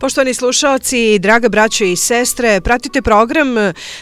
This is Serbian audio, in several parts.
Poštovani slušalci, draga braćo i sestre, pratite program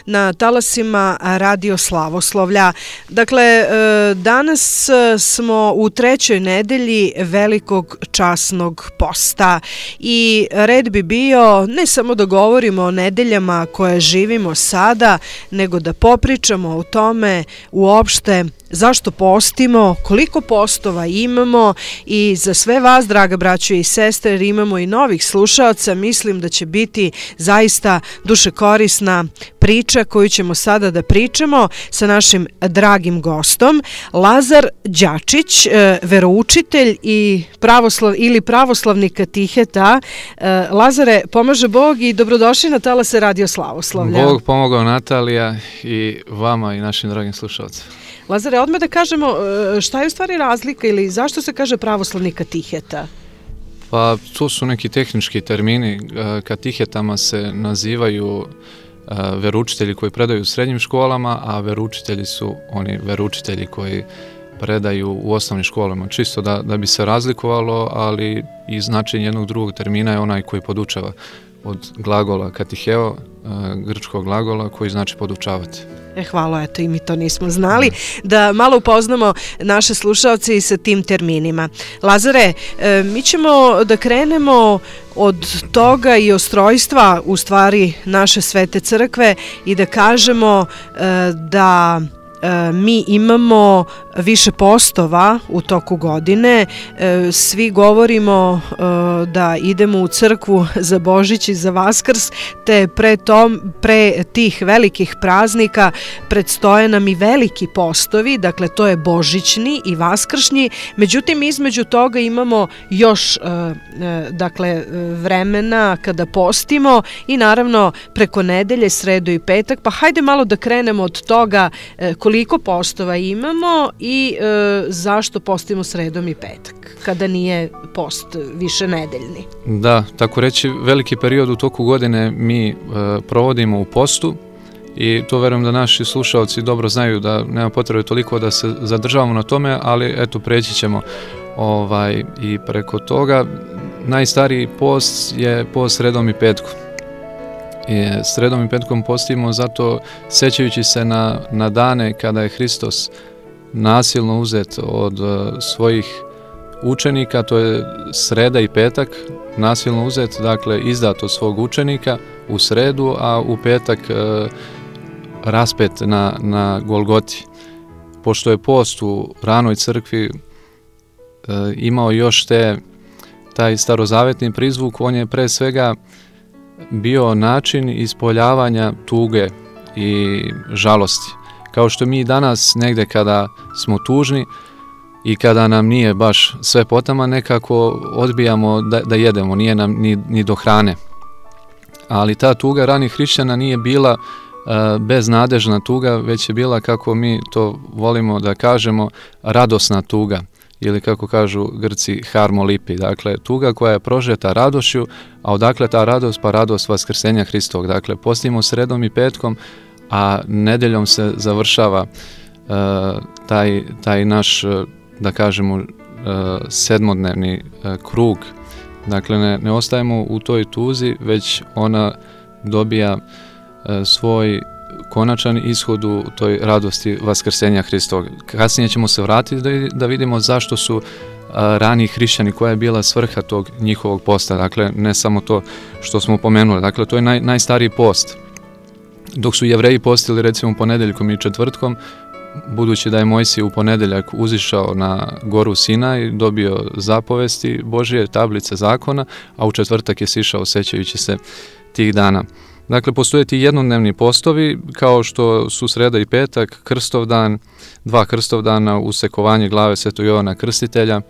na talasima Radio Slavoslovlja. Dakle, e, danas smo u trećoj nedelji velikog časnog posta i red bi bio ne samo da govorimo o nedeljama koje živimo sada, nego da popričamo o tome uopšte zašto postimo, koliko postova imamo i za sve vas, draga braćo i sestre, jer imamo i novih slušalca, mislim da će biti zaista duše korisna priča koju ćemo sada da pričamo sa našim dragim gostom, Lazar Đačić, e, veroučitelj i pravoslav, ili pravoslavni katiheta. E, Lazare, pomaže Bog i dobrodošli na Talase Radio Slavoslavlja. Bog pomogao Natalija i vama i našim dragim slušalcima. Lazare, odmah da kažemo e, šta je u stvari razlika ili zašto se kaže pravoslavni katiheta? Pa to su neki tehnički termini. E, katihetama se nazivaju e, veručitelji koji predaju u srednjim školama, a veručitelji su oni veručitelji koji predaju u osnovnim školama. Čisto da, da bi se razlikovalo, ali i značenje jednog drugog termina je onaj koji podučava od glagola katiheo, grčkog glagola koji znači podučavati. E, hvala, eto i mi to nismo znali, da malo upoznamo naše slušalce i sa tim terminima. Lazare, e, mi ćemo da krenemo od toga i ostrojstva u stvari naše svete crkve i da kažemo e, da mi imamo više postova u toku godine. E, svi govorimo e, da idemo u crkvu za Božić i za Vaskrs, te pre, tom, pre tih velikih praznika predstoje nam i veliki postovi, dakle to je Božićni i Vaskršnji, međutim između toga imamo još dakle vremena kada postimo i naravno preko nedelje, sredu i petak, pa hajde malo da krenemo od toga koliko postova imamo i e, zašto postimo sredom i petak, kada nije post više nedeljni. Da, tako reći, veliki period u toku godine mi e, provodimo u postu i to verujem da naši slušalci dobro znaju da nema potrebe toliko da se zadržavamo na tome, ali eto preći ćemo ovaj, i preko toga. Najstariji post je post sredom i petkom. I sredom i petkom postimo zato sećajući se na, na dane kada je Hristos nasilno uzet od uh, svojih učenika, to je sreda i petak, nasilno uzet, dakle izdat od svog učenika u sredu, a u petak uh, raspet na, na Golgoti. Pošto je post u ranoj crkvi uh, imao još te, taj starozavetni prizvuk, on je pre svega bio način ispoljavanja tuge i žalosti kao što mi danas negde kada smo tužni i kada nam nije baš sve potama, nekako odbijamo da, da jedemo, nije nam ni, ni do hrane. Ali ta tuga ranih hrišćana nije bila uh, beznadežna tuga, već je bila, kako mi to volimo da kažemo, radosna tuga ili kako kažu Grci harmolipi, dakle tuga koja je prožeta radošću, a odakle ta radost? Pa radost vaskrsenja Hristovog. Dakle, postimo sredom i petkom a nedeljom se završava uh, taj, taj naš, uh, da kažemo, uh, sedmodnevni uh, krug. Dakle, ne, ne ostajemo u toj tuzi, već ona dobija svoj konačan ishod u toj radosti Vaskrsenja Hristovog. Kasnije ćemo se vratiti da, da vidimo zašto su rani hrišćani, koja je bila svrha tog njihovog posta, dakle ne samo to što smo pomenuli, dakle to je naj, najstariji post dok su jevreji postili recimo ponedeljkom i četvrtkom, budući da je Mojsije u ponedeljak uzišao na goru Sina i dobio zapovesti Božije, tablice zakona, a u četvrtak je sišao sećajući se tih dana. Dakle, postoje ti jednodnevni postovi, kao što su sreda i petak, krstovdan, dva krstovdana, usekovanje glave Sveto Jovana Krstitelja,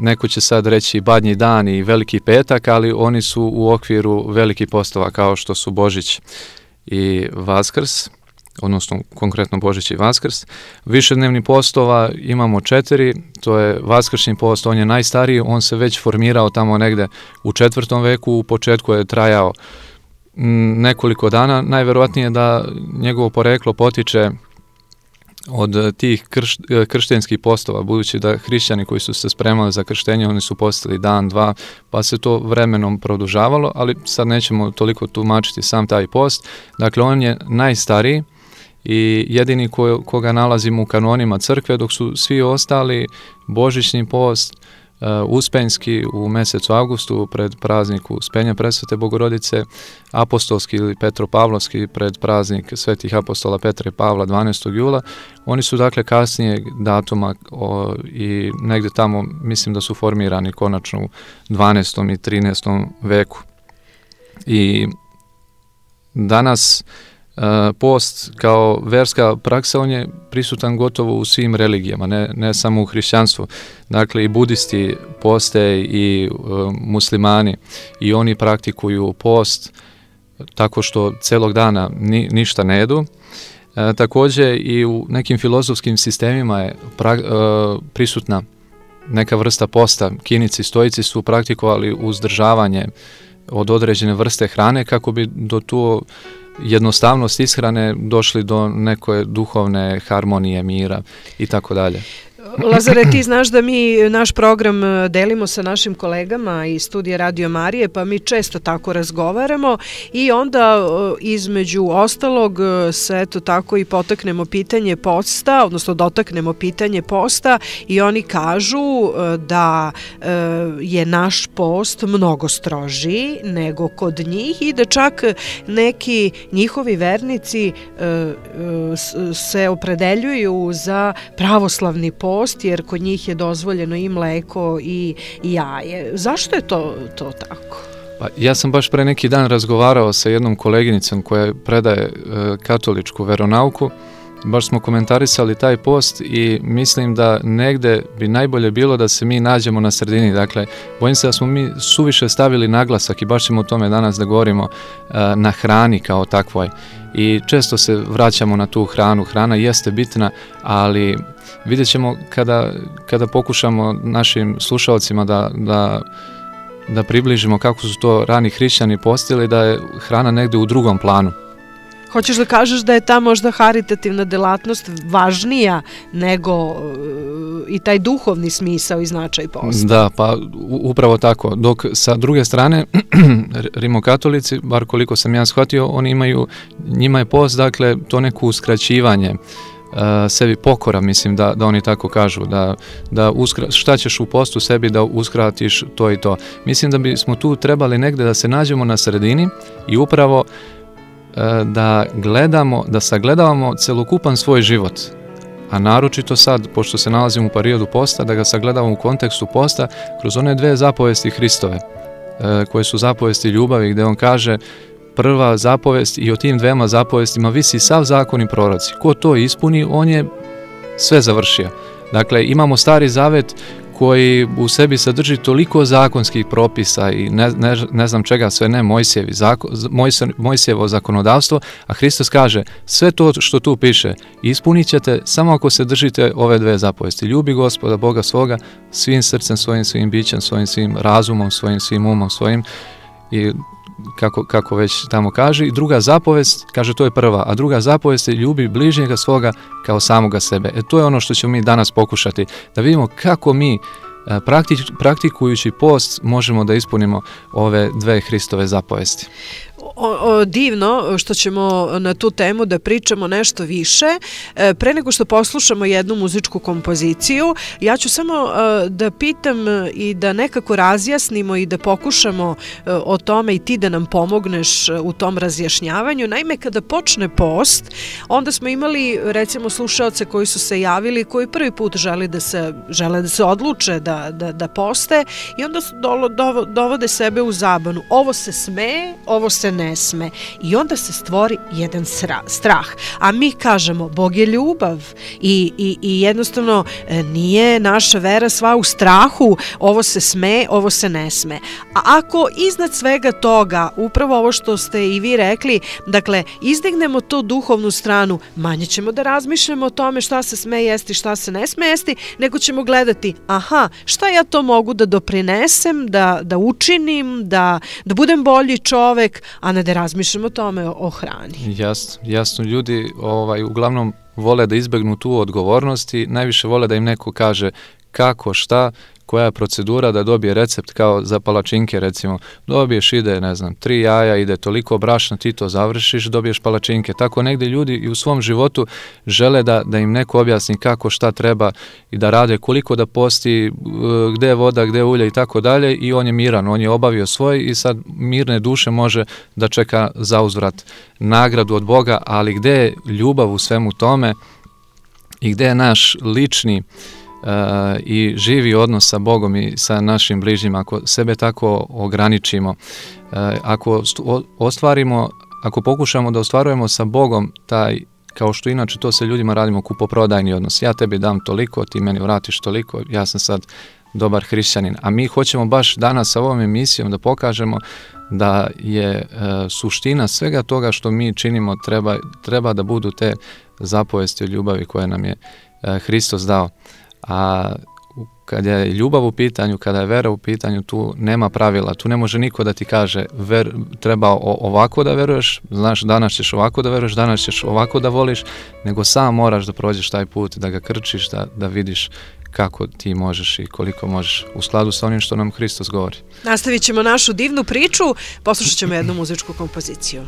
neko će sad reći badnji dan i veliki petak, ali oni su u okviru veliki postova, kao što su Božić i Vaskrs, odnosno konkretno Božić i Vaskrs. Višednevni postova imamo četiri, to je Vaskršnji post, on je najstariji, on se već formirao tamo negde u četvrtom veku, u početku je trajao nekoliko dana, najverovatnije da njegovo poreklo potiče od tih krš, krštenskih postova, budući da hrišćani koji su se spremali za krštenje, oni su postali dan, dva, pa se to vremenom produžavalo, ali sad nećemo toliko tumačiti sam taj post. Dakle, on je najstariji i jedini ko, koga nalazimo u kanonima crkve, dok su svi ostali Božićni post, uspenjski u mesecu avgustu pred prazniku Spenja presvete Bogorodice, apostolski ili Petropavlovski pred praznik svetih apostola Petra i Pavla 12. jula. Oni su dakle kasnije datuma o, i negde tamo mislim da su formirani konačno u 12. i 13. veku. I danas E, post kao verska praksa, on je prisutan gotovo u svim religijama, ne, ne samo u hrišćanstvu. Dakle, i budisti poste i uh, muslimani i oni praktikuju post tako što celog dana ni, ništa ne jedu. E, takođe i u nekim filozofskim sistemima je pra, e, prisutna neka vrsta posta. Kinici, stojici su praktikovali uzdržavanje od određene vrste hrane kako bi do tu jednostavnost ishrane došli do neke duhovne harmonije, mira i tako dalje. Lazare, ti znaš da mi naš program e, delimo sa našim kolegama iz studija Radio Marije, pa mi često tako razgovaramo i onda e, između ostalog e, se eto tako i potaknemo pitanje posta, odnosno dotaknemo pitanje posta i oni kažu da je naš post mnogo strožiji nego kod njih i da čak neki njihovi vernici se opredeljuju za pravoslavni post post jer kod njih je dozvoljeno i mleko i, i jaje. Zašto je to, to tako? Pa, ja sam baš pre neki dan razgovarao sa jednom koleginicom koja predaje e, katoličku veronauku. Baš smo komentarisali taj post i mislim da negde bi najbolje bilo da se mi nađemo na sredini. Dakle, bojim se da smo mi suviše stavili naglasak i baš ćemo o tome danas da govorimo e, na hrani kao takvoj. I često se vraćamo na tu hranu. Hrana jeste bitna, ali vidjet ćemo kada, kada pokušamo našim slušalcima da, da, da približimo kako su to rani hrišćani postili, da je hrana negde u drugom planu. Hoćeš da kažeš da je ta možda haritativna delatnost važnija nego uh, i taj duhovni smisao i značaj posta? Da, pa upravo tako. Dok sa druge strane, rimokatolici, bar koliko sam ja shvatio, oni imaju, njima je post, dakle, to neko uskraćivanje sebi pokora, mislim da, da oni tako kažu, da, da uskra, šta ćeš u postu sebi da uskratiš to i to. Mislim da bismo tu trebali negde da se nađemo na sredini i upravo uh, da gledamo, da sagledavamo celokupan svoj život, a naročito sad, pošto se nalazimo u periodu posta, da ga sagledavamo u kontekstu posta kroz one dve zapovesti Hristove, koje su zapovesti ljubavi, gde on kaže prva zapovest i o tim dvema zapovestima visi sav zakon i proroci. Ko to ispuni, on je sve završio. Dakle, imamo stari zavet koji u sebi sadrži toliko zakonskih propisa i ne, ne, ne znam čega sve ne Mojsijevi, zako, Mojse, Mojsijevo zakonodavstvo, a Hristos kaže sve to što tu piše ispunit ćete samo ako se držite ove dve zapovesti. Ljubi gospoda Boga svoga svim srcem svojim, svim bićem, svojim svim razumom, svojim svim umom svojim i kako, kako već tamo kaže, i druga zapovest, kaže to je prva, a druga zapovest je ljubi bližnjega svoga kao samoga sebe. E to je ono što ćemo mi danas pokušati, da vidimo kako mi e, praktič, praktikujući post možemo da ispunimo ove dve Hristove zapovesti o, divno što ćemo na tu temu da pričamo nešto više. E, pre nego što poslušamo jednu muzičku kompoziciju, ja ću samo e, da pitam i da nekako razjasnimo i da pokušamo e, o tome i ti da nam pomogneš u tom razjašnjavanju. Naime, kada počne post, onda smo imali recimo slušaoce koji su se javili, koji prvi put žele da se, žele da se odluče da, da, da poste i onda dovode sebe u zabanu. Ovo se sme, ovo se ne sme i onda se stvori jedan strah. A mi kažemo Bog je ljubav i, i, i jednostavno e, nije naša vera sva u strahu, ovo se sme, ovo se ne sme. A ako iznad svega toga, upravo ovo što ste i vi rekli, dakle, izdignemo tu duhovnu stranu, manje ćemo da razmišljamo o tome šta se sme jesti, šta se ne sme jesti, nego ćemo gledati, aha, šta ja to mogu da doprinesem, da, da učinim, da, da budem bolji čovek, a dana da razmišljamo o tome, o hrani. Jasno, jasno. Ljudi ovaj, uglavnom vole da izbegnu tu odgovornost i najviše vole da im neko kaže kako, šta, koja je procedura da dobije recept kao za palačinke recimo. Dobiješ ide, ne znam, tri jaja, ide toliko brašna, ti to završiš, dobiješ palačinke. Tako negde ljudi i u svom životu žele da, da im neko objasni kako, šta treba i da rade, koliko da posti, e, gde je voda, gde je ulje i tako dalje i on je miran, on je obavio svoj i sad mirne duše može da čeka za uzvrat nagradu od Boga, ali gde je ljubav u svemu tome i gde je naš lični i živi odnos sa Bogom i sa našim bližnjima, ako sebe tako ograničimo, ako ostvarimo, ako pokušamo da ostvarujemo sa Bogom taj kao što inače to se ljudima radimo kupoprodajni odnos. Ja tebi dam toliko, ti meni vratiš toliko, ja sam sad dobar hrišćanin. A mi hoćemo baš danas sa ovom emisijom da pokažemo da je e, suština svega toga što mi činimo treba, treba da budu te zapovesti o ljubavi koje nam je e, Hristos dao a kad je ljubav u pitanju, kada je vera u pitanju, tu nema pravila, tu ne može niko da ti kaže ver, treba ovako da veruješ, znaš danas ćeš ovako da veruješ, danas ćeš ovako da voliš, nego sam moraš da prođeš taj put, da ga krčiš, da, da vidiš kako ti možeš i koliko možeš u skladu sa onim što nam Hristos govori. Nastavit ćemo našu divnu priču, poslušat ćemo jednu muzičku kompoziciju.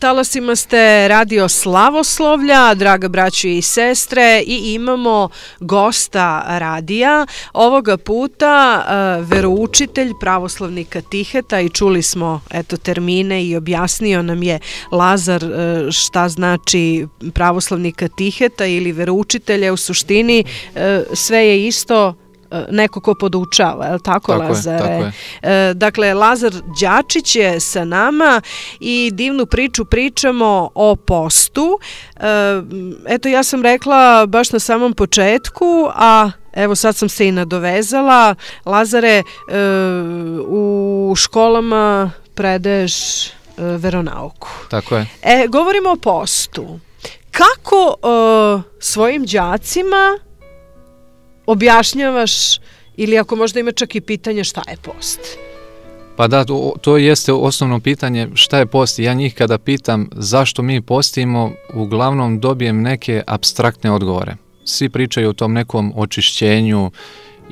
Talasima ste radio Slavoslovlja, draga braći i sestre i imamo gosta radija. Ovoga puta uh, veroučitelj pravoslavnika Tiheta i čuli smo eto termine i objasnio nam je Lazar uh, šta znači pravoslavnika Tiheta ili veroučitelja u suštini uh, sve je isto e, neko ko podučava, je li tako, Tako je, Lazare? tako je. E, Dakle, Lazar Đačić je sa nama i divnu priču pričamo o postu. E, Eto, ja sam rekla baš na samom početku, a Evo sad sam se i nadovezala. Lazare, e, u školama predaješ e, veronauku. Tako je. E, govorimo o postu. Kako e, svojim đacima objašnjavaš ili ako možda ima čak i pitanje šta je post? Pa da, to, to jeste osnovno pitanje šta je post. Ja njih kada pitam zašto mi postimo, uglavnom dobijem neke abstraktne odgovore. Svi pričaju o tom nekom očišćenju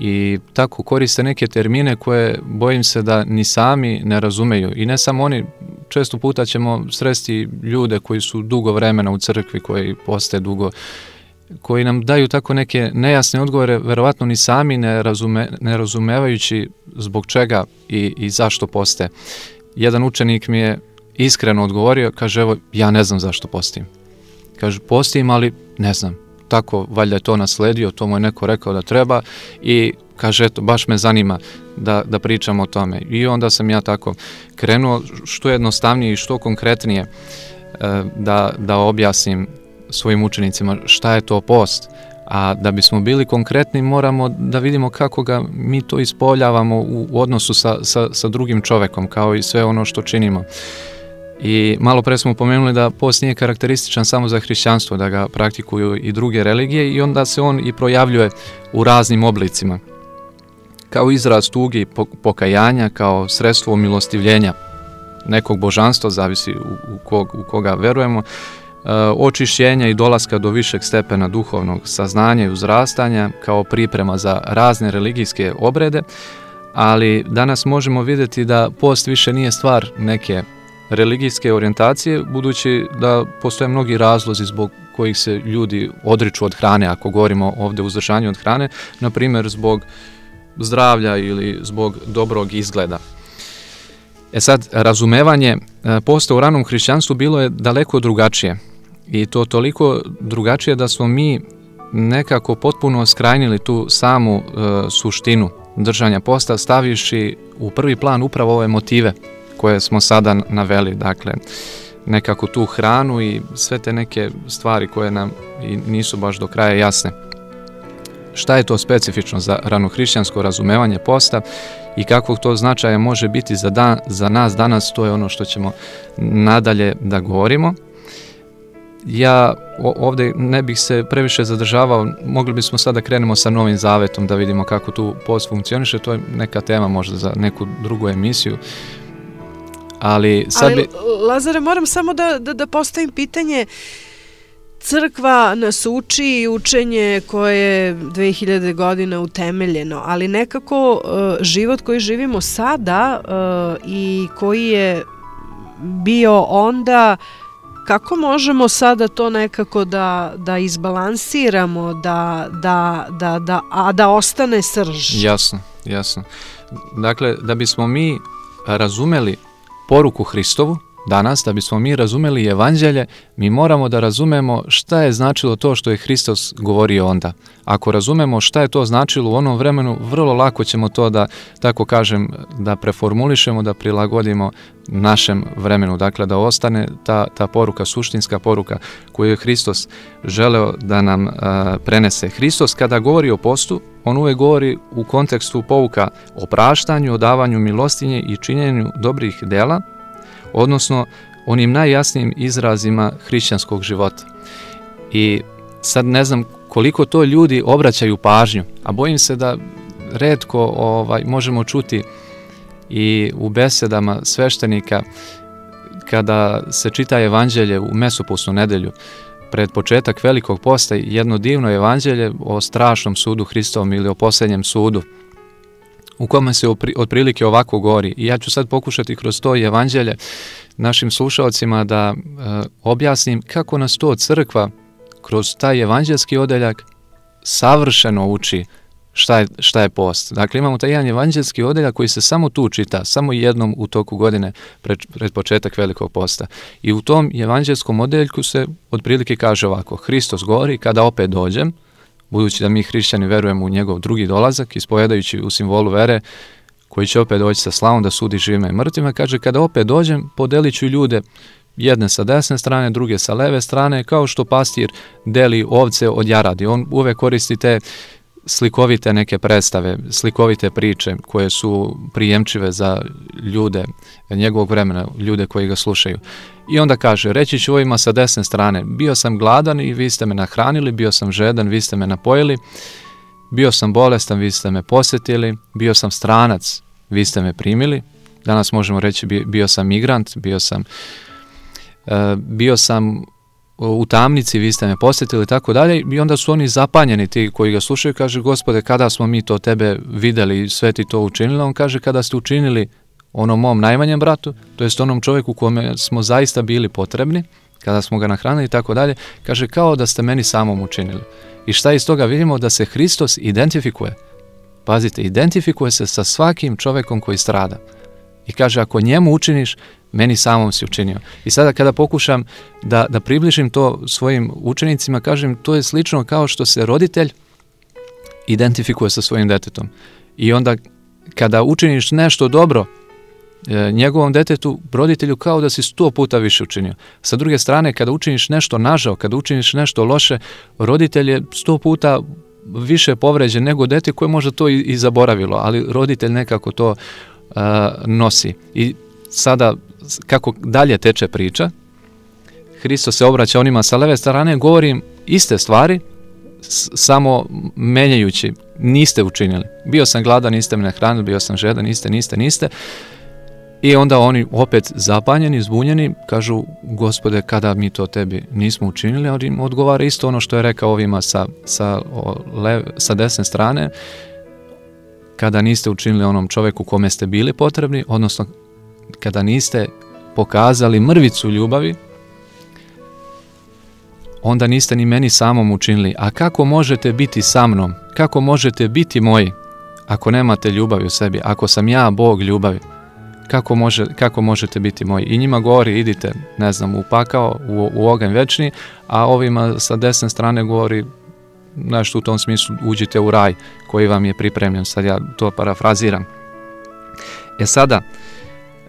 i tako koriste neke termine koje bojim se da ni sami ne razumeju. I ne samo oni, često puta ćemo sresti ljude koji su dugo vremena u crkvi, koji poste dugo, koji nam daju tako neke nejasne odgovore, verovatno ni sami ne, razume, ne razumevajući zbog čega i, i zašto poste. Jedan učenik mi je iskreno odgovorio, kaže, evo, ja ne znam zašto postim. Kaže, postim, ali ne znam. Tako, valjda je to nasledio, to mu je neko rekao da treba i kaže, eto, baš me zanima da, da pričam o tome. I onda sam ja tako krenuo što jednostavnije i što konkretnije e, da, da objasnim svojim učenicima šta je to post. A da bismo bili konkretni moramo da vidimo kako ga mi to ispoljavamo u odnosu sa, sa, sa drugim čovekom, kao i sve ono što činimo. I malo pre smo pomenuli da post nije karakterističan samo za hrišćanstvo, da ga praktikuju i druge religije i onda se on i projavljuje u raznim oblicima. Kao izraz tugi pokajanja, kao sredstvo milostivljenja nekog božanstva, zavisi u, u, kog, u koga verujemo, očišćenja i dolaska do višeg stepena duhovnog saznanja i uzrastanja kao priprema za razne religijske obrede, ali danas možemo videti da post više nije stvar neke religijske orijentacije, budući da postoje mnogi razlozi zbog kojih se ljudi odriču od hrane, ako govorimo ovde o uzdržanju od hrane, na primjer zbog zdravlja ili zbog dobrog izgleda. E sad, razumevanje posta u ranom hrišćanstvu bilo je daleko drugačije. I to toliko drugačije da smo mi nekako potpuno skrajnili tu samu e, suštinu držanja posta, staviši u prvi plan upravo ove motive koje smo sada naveli, dakle, nekako tu hranu i sve te neke stvari koje nam i nisu baš do kraja jasne. Šta je to specifično za ranohrišćansko razumevanje posta i kakvog to značaja može biti za, dan, za nas danas, to je ono što ćemo nadalje da govorimo ja ovde ne bih se previše zadržavao, mogli bismo sada da krenemo sa novim zavetom da vidimo kako tu post funkcioniše, to je neka tema možda za neku drugu emisiju. Ali sad Ali, bi... Lazare, moram samo da, da, da postavim pitanje Crkva nas uči i učenje koje je 2000 godina utemeljeno, ali nekako uh, život koji živimo sada uh, i koji je bio onda kako možemo sada to nekako da, da izbalansiramo, da, da, da, da, a da ostane srž? Jasno, jasno. Dakle, da bismo mi razumeli poruku Hristovu, danas, da bismo mi razumeli evanđelje, mi moramo da razumemo šta je značilo to što je Hristos govorio onda. Ako razumemo šta je to značilo u onom vremenu, vrlo lako ćemo to da, tako kažem, da preformulišemo, da prilagodimo našem vremenu. Dakle, da ostane ta, ta poruka, suštinska poruka koju je Hristos želeo da nam a, prenese. Hristos kada govori o postu, on uvek govori u kontekstu pouka o praštanju, o davanju milostinje i činjenju dobrih dela, odnosno onim najjasnijim izrazima hrišćanskog života. I sad ne znam koliko to ljudi obraćaju pažnju, a bojim se da redko ovaj, možemo čuti i u besedama sveštenika kada se čita evanđelje u mesopusnu nedelju pred početak velikog posta jedno divno evanđelje o strašnom sudu Hristovom ili o posljednjem sudu u kome se otprilike ovako govori. I ja ću sad pokušati kroz to evanđelje našim slušalcima da e, objasnim kako nas to crkva kroz taj evanđelski odeljak savršeno uči šta je, šta je post. Dakle, imamo taj jedan evanđelski odeljak koji se samo tu čita, samo jednom u toku godine pred, pred početak velikog posta. I u tom evanđelskom odeljku se otprilike kaže ovako, Hristos govori, kada opet dođem, budući da mi hrišćani verujemo u njegov drugi dolazak, ispovedajući u simbolu vere, koji će opet doći sa slavom da sudi živima i mrtvima, kaže kada opet dođem, podelit ću ljude jedne sa desne strane, druge sa leve strane, kao što pastir deli ovce od jaradi. On uvek koristi te slikovite neke predstave, slikovite priče koje su prijemčive za ljude njegovog vremena, ljude koji ga slušaju. I onda kaže, reći ću ovima sa desne strane, bio sam gladan i vi ste me nahranili, bio sam žedan, vi ste me napojili, bio sam bolestan, vi ste me posetili, bio sam stranac, vi ste me primili, danas možemo reći bio sam migrant, bio sam, uh, bio sam u tamnici, vi ste me posjetili i tako dalje i onda su oni zapanjeni ti koji ga slušaju, kaže gospode kada smo mi to tebe videli i sve ti to učinili, on kaže kada ste učinili onom mom najmanjem bratu, to jest onom čovjeku kome smo zaista bili potrebni, kada smo ga nahranili i tako dalje, kaže kao da ste meni samom učinili. I šta iz toga vidimo da se Hristos identifikuje. Pazite, identifikuje se sa svakim čovjekom koji strada. I kaže, ako njemu učiniš, meni samom si učinio. I sada kada pokušam da, da približim to svojim učenicima, kažem, to je slično kao što se roditelj identifikuje sa svojim detetom. I onda kada učiniš nešto dobro e, njegovom detetu, roditelju, kao da si sto puta više učinio. Sa druge strane, kada učiniš nešto nažao, kada učiniš nešto loše, roditelj je sto puta više povređen nego dete koje možda to i, i zaboravilo, ali roditelj nekako to nosi. I sada kako dalje teče priča, Hristo se obraća onima sa leve strane, govorim iste stvari, samo menjajući, niste učinili. Bio sam gladan, niste me nahranili, bio sam žedan, niste, niste, niste. I onda oni opet zapanjeni, zbunjeni, kažu, gospode, kada mi to tebi nismo učinili, ali im odgovara isto ono što je rekao ovima sa, sa, o, lev, sa desne strane, kada niste učinili onom čoveku kome ste bili potrebni, odnosno kada niste pokazali mrvicu ljubavi, onda niste ni meni samom učinili. A kako možete biti sa mnom? Kako možete biti moji ako nemate ljubavi u sebi? Ako sam ja Bog ljubavi? Kako, može, kako možete biti moji? I njima govori idite, ne znam, u pakao, u, u oganj večni, a ovima sa desne strane govori nešto u tom smislu uđite u raj koji vam je pripremljen. Sad ja to parafraziram. E sada,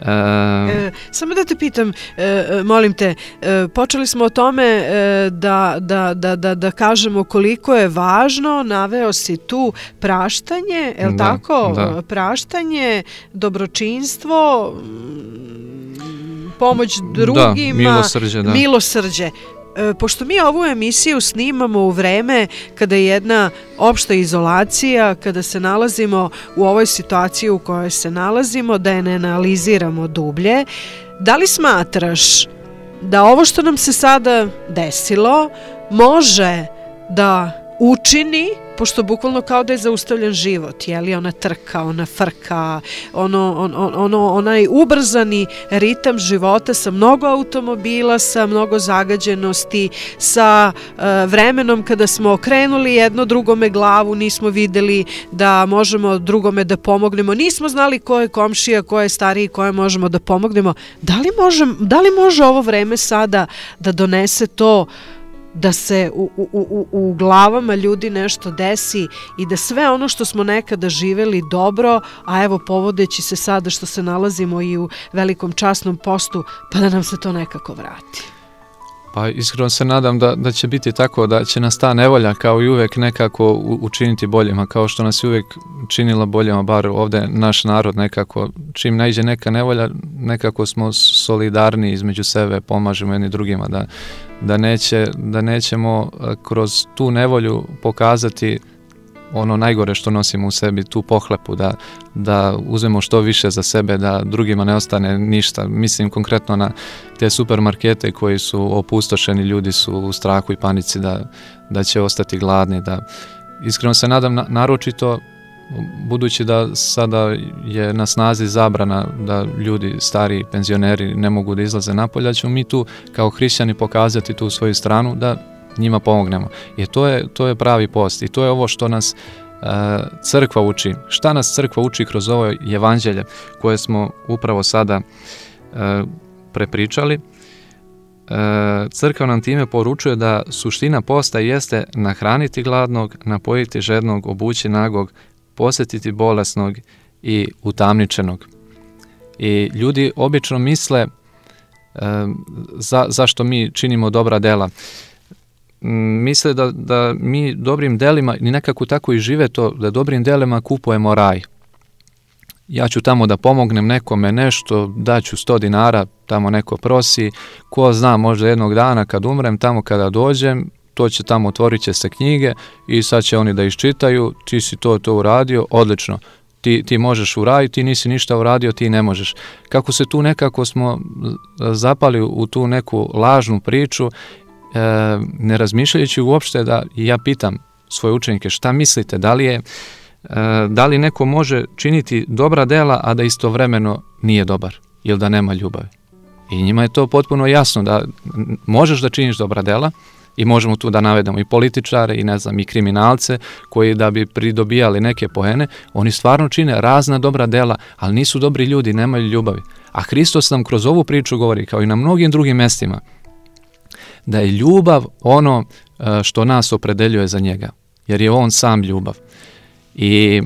E, samo da te pitam, e, e, molim te, e, počeli smo o tome e, da, da, da, da, da kažemo koliko je važno, naveo si tu praštanje, je li da, tako? Da. Praštanje, dobročinstvo, pomoć drugima, da, milosrđe, da. milosrđe. E, pošto mi ovu emisiju snimamo u vreme kada je jedna opšta izolacija, kada se nalazimo u ovoj situaciji u kojoj se nalazimo, da je ne analiziramo dublje, da li smatraš da ovo što nam se sada desilo može da učini pošto bukvalno kao da je zaustavljen život, je li ona trka, ona frka, ono, on, on, ono, onaj ubrzani ritam života sa mnogo automobila, sa mnogo zagađenosti, sa uh, vremenom kada smo okrenuli jedno drugome glavu, nismo videli da možemo drugome da pomognemo, nismo znali ko je komšija, ko je stariji, koje možemo da pomognemo. Da li, možem, da li može ovo vreme sada da donese to da se u, u, u, u glavama ljudi nešto desi i da sve ono što smo nekada živeli dobro, a evo povodeći se sada što se nalazimo i u velikom časnom postu, pa da nam se to nekako vrati. Pa iskreno se nadam da, da će biti tako, da će nas ta nevolja kao i uvek nekako učiniti boljima, kao što nas je uvek činila boljima, bar ovde naš narod nekako, čim najđe neka nevolja, nekako smo solidarni između sebe, pomažemo jedni drugima, da, da, neće, da nećemo kroz tu nevolju pokazati ono najgore što nosimo u sebi, tu pohlepu, da, da uzmemo što više za sebe, da drugima ne ostane ništa. Mislim konkretno na te supermarkete koji su opustošeni, ljudi su u strahu i panici da, da će ostati gladni, da iskreno se nadam na, naročito budući da sada je na snazi zabrana da ljudi, stari penzioneri ne mogu da izlaze napolja, ćemo mi tu kao hrišćani pokazati tu svoju stranu da njima pomognemo. I to je, to je pravi post i to je ovo što nas uh, crkva uči. Šta nas crkva uči kroz ovo evanđelje koje smo upravo sada uh, prepričali? crkva nam time poručuje da suština posta jeste nahraniti gladnog, napojiti žednog, obući nagog, posjetiti bolesnog i utamničenog. I ljudi obično misle za, zašto mi činimo dobra dela. Misle da, da mi dobrim delima, ni nekako tako i žive to, da dobrim delima kupujemo raj. Ja ću tamo da pomognem nekome nešto, daću 100 dinara, tamo neko prosi, ko zna možda jednog dana kad umrem, tamo kada dođem, to će tamo, otvorit će se knjige i sad će oni da iščitaju, ti si to, to uradio, odlično ti, ti možeš u raj, ti nisi ništa uradio, ti ne možeš. Kako se tu nekako smo zapali u tu neku lažnu priču, e, ne razmišljajući uopšte da ja pitam svoje učenike šta mislite, da li je e, da li neko može činiti dobra dela, a da istovremeno nije dobar ili da nema ljubavi. I njima je to potpuno jasno da možeš da činiš dobra dela, i možemo tu da navedemo i političare i ne znam i kriminalce koji da bi pridobijali neke poene, oni stvarno čine razna dobra dela, ali nisu dobri ljudi, nemaju ljubavi. A Hristos nam kroz ovu priču govori, kao i na mnogim drugim mestima, da je ljubav ono e, što nas opredeljuje za njega, jer je on sam ljubav. I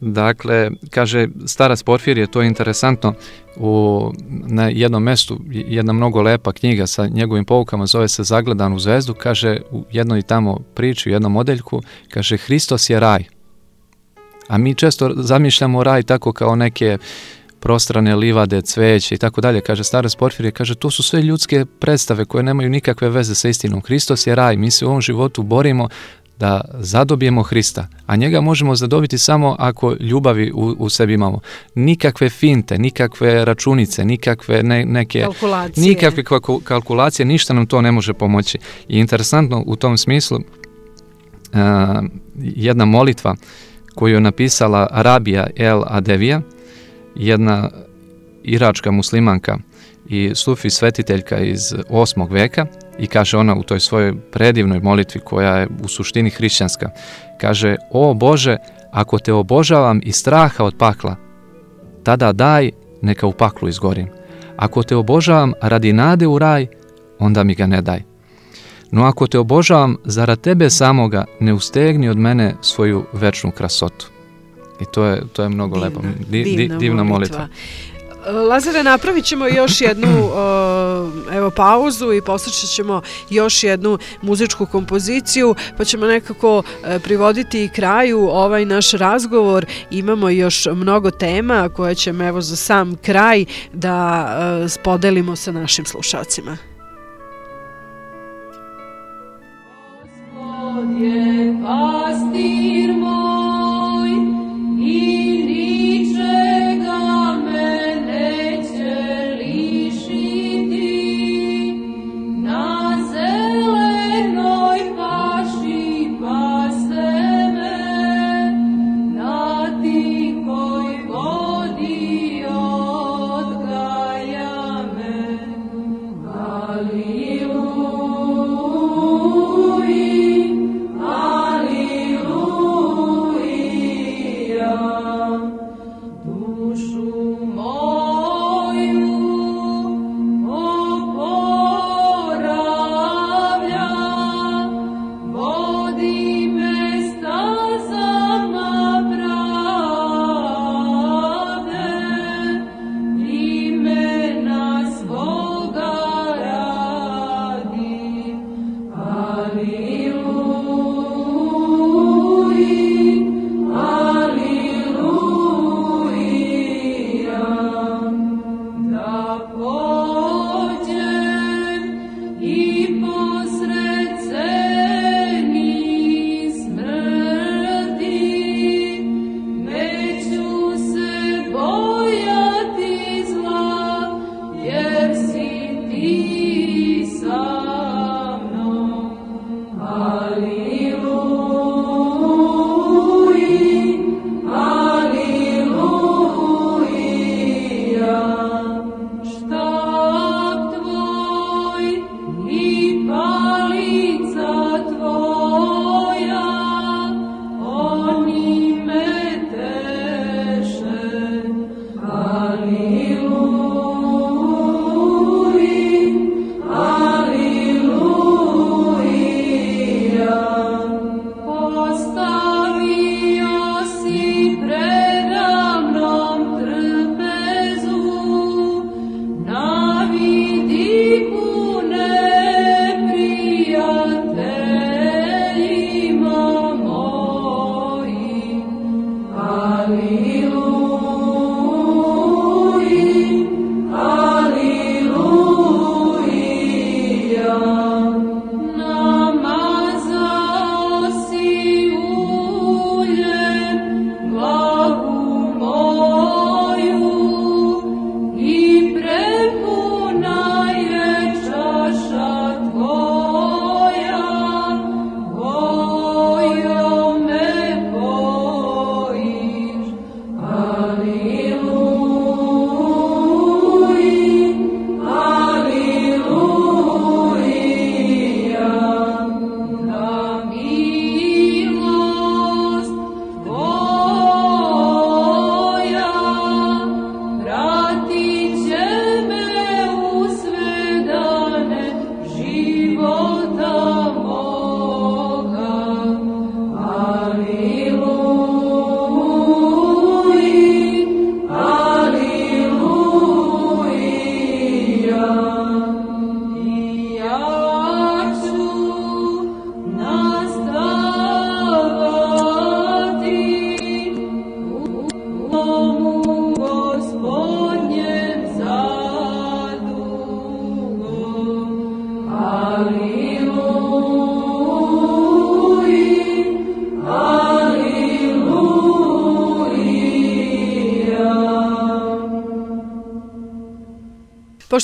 Dakle, kaže starac Porfir je to interesantno u, na jednom mestu, jedna mnogo lepa knjiga sa njegovim poukama, zove se Zagledan u zvezdu, kaže u jednoj tamo priči, u jednom modeljku, kaže Hristos je raj. A mi često zamišljamo raj tako kao neke prostrane livade, cveće i tako dalje, kaže starac Porfirije, kaže to su sve ljudske predstave koje nemaju nikakve veze sa istinom. Hristos je raj, mi se u ovom životu borimo da zadobijemo Hrista, a njega možemo zadobiti samo ako ljubavi u, u sebi imamo. Nikakve finte, nikakve računice, nikakve ne, neke kalkulacije. nikakve kalkulacije, ništa nam to ne može pomoći. I interesantno u tom smislu uh, jedna molitva koju je napisala Arabija El Adevija, jedna iračka muslimanka i sufi svetiteljka iz 8. veka i kaže ona u toj svojoj predivnoj molitvi koja je u suštini hrišćanska, kaže, o Bože, ako te obožavam i straha od pakla, tada daj, neka u paklu izgorim. Ako te obožavam radi nade u raj, onda mi ga ne daj. No ako te obožavam zarad tebe samoga, ne ustegni od mene svoju večnu krasotu. I to je, to je mnogo divna, lepo. Di, divna, divna molitva. molitva. Lazare, napravit ćemo još jednu evo, pauzu i poslušat ćemo još jednu muzičku kompoziciju, pa ćemo nekako uh, privoditi kraju ovaj naš razgovor. Imamo još mnogo tema koje ćemo evo za sam kraj da uh, podelimo sa našim slušalcima. Gospodje, pastir moj, i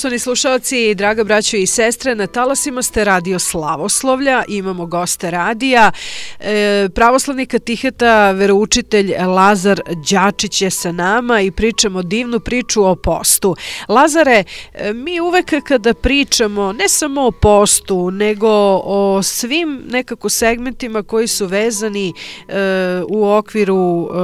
Poštovani slušalci, draga braćo i sestre, na talasima ste radio Slavoslovlja, imamo goste radija. E, pravoslavni katiheta, veroučitelj Lazar Đačić je sa nama i pričamo divnu priču o postu. Lazare, e, mi uvek kada pričamo ne samo o postu, nego o svim nekako segmentima koji su vezani e, u okviru e,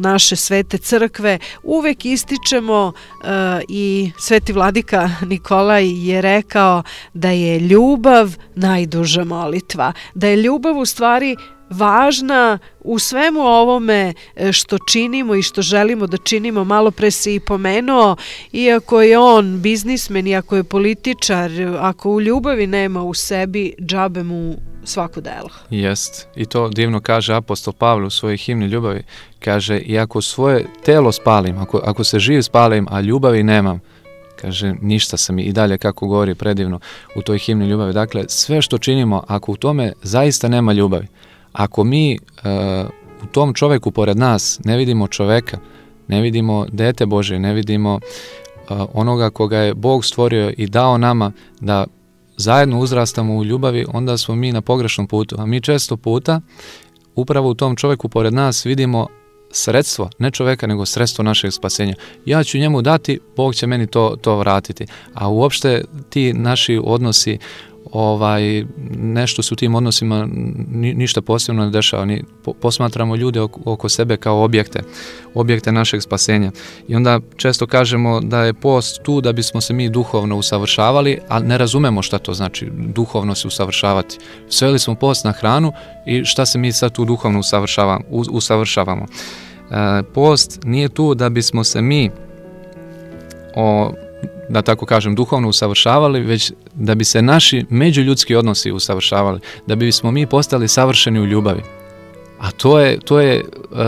naše svete crkve, uvek ističemo e, i sveti vlad vladika Nikolaj je rekao da je ljubav najduža molitva, da je ljubav u stvari važna u svemu ovome e, što činimo i što želimo da činimo. Malo pre se i pomenuo, iako je on biznismen, iako je političar, ako u ljubavi nema u sebi, džabe mu svako delo. Jest. I to divno kaže apostol Pavle u svojoj himni ljubavi. Kaže, i ako svoje telo spalim, ako, ako se živ spalim, a ljubavi nemam, kaže ništa sam i dalje kako govori predivno u toj himni ljubavi. Dakle, sve što činimo, ako u tome zaista nema ljubavi, ako mi uh, u tom čoveku pored nas ne vidimo čoveka, ne vidimo dete Bože, ne vidimo uh, onoga koga je Bog stvorio i dao nama da zajedno uzrastamo u ljubavi, onda smo mi na pogrešnom putu. A mi često puta upravo u tom čoveku pored nas vidimo sredstvo, ne čoveka, nego sredstvo našeg spasenja. Ja ću njemu dati, Bog će meni to, to vratiti. A uopšte ti naši odnosi ovaj nešto su u tim odnosima ni, ništa posebno ne dešava. Ni posmatramo ljude oko, oko sebe kao objekte objekte našeg spasenja. I onda često kažemo da je post tu da bismo se mi duhovno usavršavali a ne razumemo šta to znači duhovno se usavršavati. Sveli smo post na hranu i šta se mi sad tu duhovno usavršavamo usavršavamo. E, post nije tu da bismo se mi o da tako kažem, duhovno usavršavali, već da bi se naši međuljudski odnosi usavršavali, da bismo mi postali savršeni u ljubavi. A to je, to je uh,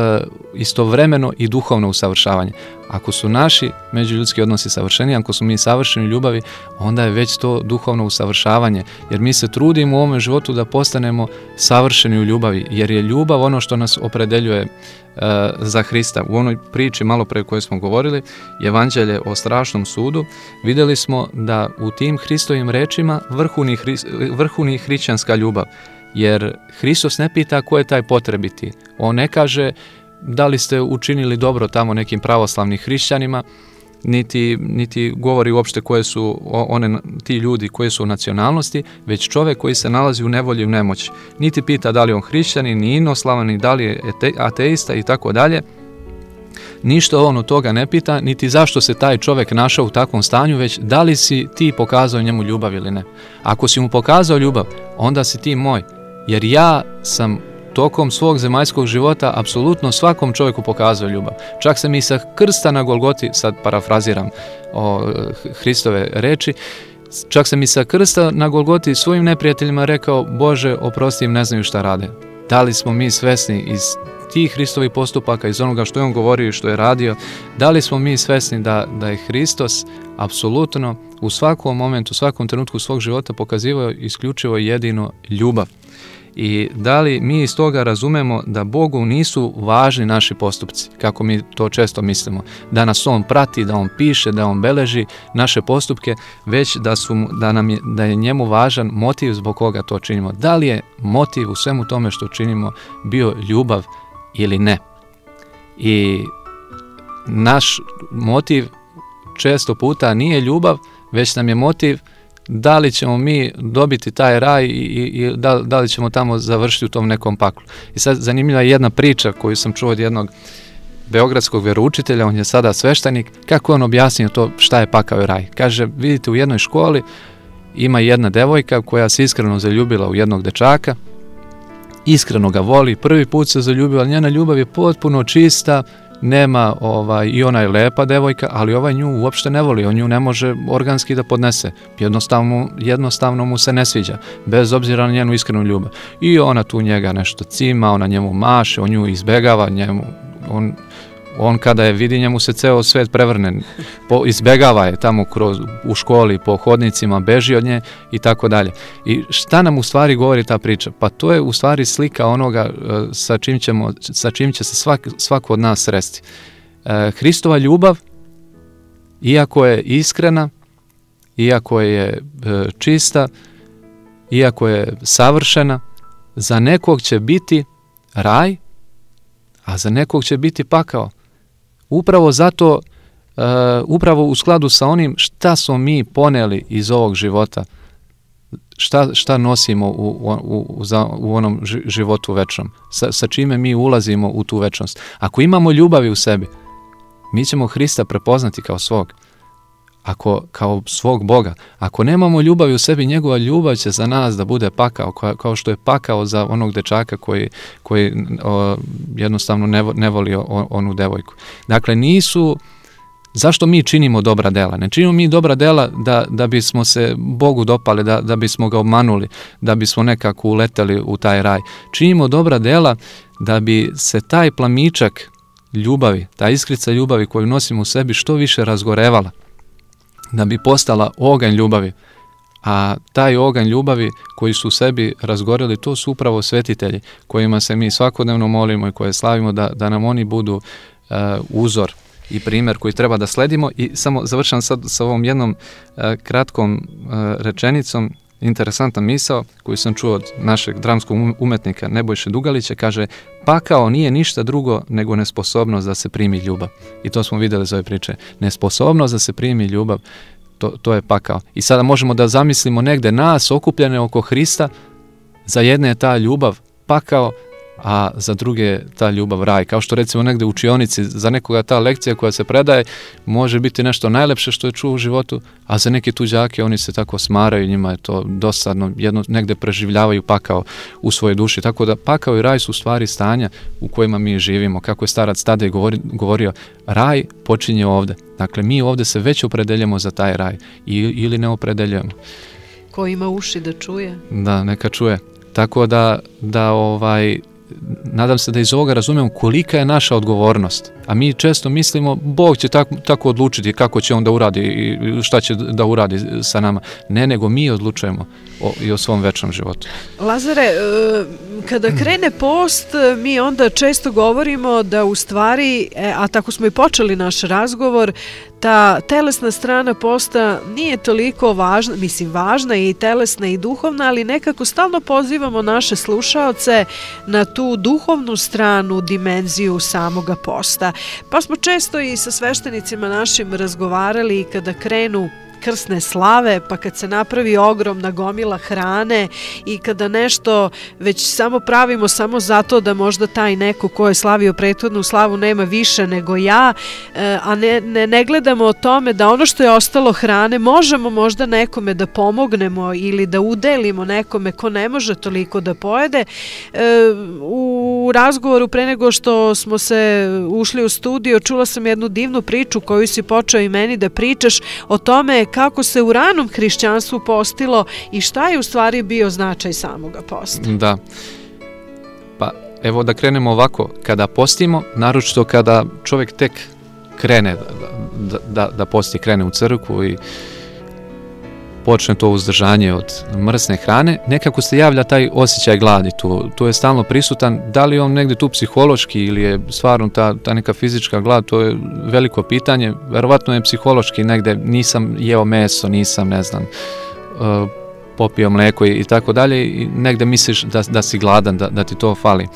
istovremeno i duhovno usavršavanje. Ako su naši međuljudski odnosi savršeni, ako su mi savršeni u ljubavi, onda je već to duhovno usavršavanje. Jer mi se trudimo u ovom životu da postanemo savršeni u ljubavi, jer je ljubav ono što nas opredeljuje uh, za Hrista. U onoj priči malo pre kojoj smo govorili, evanđelje o strašnom sudu, videli smo da u tim Hristovim rečima vrhuni, vrhuni hrićanska ljubav jer Hristos ne pita ko je taj potrebiti. On ne kaže da li ste učinili dobro tamo nekim pravoslavnim hrišćanima, niti, niti govori uopšte koje su one, ti ljudi koje su u nacionalnosti, već čovek koji se nalazi u nevolji i u nemoći. Niti pita da li on hrišćanin, ni inoslavan, ni da li je ateista i tako dalje. Ništa on od toga ne pita, niti zašto se taj čovek našao u takvom stanju, već da li si ti pokazao njemu ljubav ili ne. Ako si mu pokazao ljubav, onda si ti moj, jer ja sam tokom svog zemaljskog života apsolutno svakom čovjeku pokazao ljubav. Čak sam i sa krsta na Golgoti, sad parafraziram o Hristove reči, čak sam i sa krsta na Golgoti svojim neprijateljima rekao Bože, oprosti im, ne znaju šta rade. Da li smo mi svesni iz tih Hristovih postupaka, iz onoga što je on govorio i što je radio, da li smo mi svesni da, da je Hristos apsolutno u svakom momentu, u svakom trenutku svog života pokazivao isključivo jedino ljubav i da li mi iz toga razumemo da Bogu nisu važni naši postupci, kako mi to često mislimo, da nas On prati, da On piše, da On beleži naše postupke, već da, su, da, nam je, da je njemu važan motiv zbog koga to činimo. Da li je motiv u svemu tome što činimo bio ljubav ili ne? I naš motiv često puta nije ljubav, već nam je motiv da li ćemo mi dobiti taj raj i, i da, da li ćemo tamo završiti u tom nekom paklu. I sad zanimljiva je jedna priča koju sam čuo od jednog beogradskog veroučitelja, on je sada sveštenik, kako on objasnio to šta je pakao i raj. Kaže, vidite u jednoj školi ima jedna devojka koja se iskreno zaljubila u jednog dečaka, iskreno ga voli, prvi put se zaljubila, njena ljubav je potpuno čista, nema ovaj i ona je lepa devojka, ali ovaj nju uopšte ne voli, on nju ne može organski da podnese. Jednostavno, jednostavno mu se ne sviđa, bez obzira na njenu iskrenu ljubav. I ona tu njega nešto cima, ona njemu maše, on nju izbegava, njemu on on kada je vidi njemu se ceo svet prevrne, po, izbegava je tamo kroz, u školi, po hodnicima, beži od nje i tako dalje. I šta nam u stvari govori ta priča? Pa to je u stvari slika onoga e, sa čim, ćemo, sa čim će se svak, svako od nas sresti. E, Hristova ljubav, iako je iskrena, iako je e, čista, iako je savršena, za nekog će biti raj, a za nekog će biti pakao. Upravo zato, uh, upravo u skladu sa onim šta smo mi poneli iz ovog života, šta, šta nosimo u, u, u, za, u onom životu večnom, sa, sa čime mi ulazimo u tu večnost. Ako imamo ljubavi u sebi, mi ćemo Hrista prepoznati kao svog ako kao svog Boga, ako nemamo ljubavi u sebi, njegova ljubav će za nas da bude pakao, kao što je pakao za onog dečaka koji, koji o, jednostavno ne, ne voli o, onu devojku. Dakle, nisu, zašto mi činimo dobra dela? Ne činimo mi dobra dela da, da bismo se Bogu dopali, da, da bismo ga obmanuli, da bismo nekako uleteli u taj raj. Činimo dobra dela da bi se taj plamičak ljubavi, ta iskrica ljubavi koju nosimo u sebi što više razgorevala da bi postala oganj ljubavi. A taj oganj ljubavi koji su u sebi razgoreli, to su upravo svetitelji kojima se mi svakodnevno molimo i koje slavimo da, da nam oni budu uh, uzor i primer koji treba da sledimo i samo završam sad sa ovom jednom uh, kratkom uh, rečenicom interesantan misao koju sam čuo od našeg dramskog um-, umetnika Nebojše Dugalića, kaže pakao nije ništa drugo nego nesposobnost da se primi ljubav. I to smo videli za ove priče. Nesposobnost da se primi ljubav, to, to je pakao. I sada možemo da zamislimo negde nas okupljene oko Hrista, za jedne je ta ljubav pakao, a za druge ta ljubav raj. Kao što recimo negde u učionici, za nekoga ta lekcija koja se predaje može biti nešto najlepše što je čuo u životu, a za neke tuđake oni se tako smaraju, njima je to dosadno, jedno negde preživljavaju pakao u svojoj duši. Tako da pakao i raj su stvari stanja u kojima mi živimo. Kako je starac tada govori, govorio, raj počinje ovde. Dakle, mi ovde se već opredeljamo za taj raj ili ne opredeljujemo. Ko ima uši da čuje? Da, neka čuje. Tako da, da ovaj, nadam se da iz ovoga razumemo kolika je naša odgovornost. A mi često mislimo, Bog će tako, tako odlučiti kako će on da uradi i šta će da uradi sa nama. Ne, nego mi odlučujemo o, i o svom večnom životu. Lazare, e, kada krene post, mi onda često govorimo da u stvari, e, a tako smo i počeli naš razgovor, ta telesna strana posta nije toliko važna, mislim važna i telesna i duhovna, ali nekako stalno pozivamo naše slušaoce na tu duhovnu stranu, dimenziju samoga posta. Pa smo često i sa sveštenicima našim razgovarali kada krenu krsne slave, pa kad se napravi ogromna gomila hrane i kada nešto već samo pravimo samo zato da možda taj neko ko je slavio prethodnu slavu nema više nego ja, e, a ne, ne, ne gledamo o tome da ono što je ostalo hrane možemo možda nekome da pomognemo ili da udelimo nekome ko ne može toliko da pojede. E, u razgovoru pre nego što smo se ušli u studio čula sam jednu divnu priču koju si počeo i meni da pričaš o tome kako se u ranom hrišćanstvu postilo i šta je u stvari bio značaj samoga posta. Da. Pa evo da krenemo ovako, kada postimo, naročito kada čovjek tek krene da, da, da posti, krene u crkvu i počne to uzdržanje od mrsne hrane, nekako se javlja taj osjećaj gladi, tu, tu je stalno prisutan, da li on negde tu psihološki ili je stvarno ta, ta neka fizička glad, to je veliko pitanje, verovatno je psihološki negde, nisam jeo meso, nisam, ne znam, uh, popio mleko i, i tako dalje i negde misliš da, da si gladan, da, da ti to fali.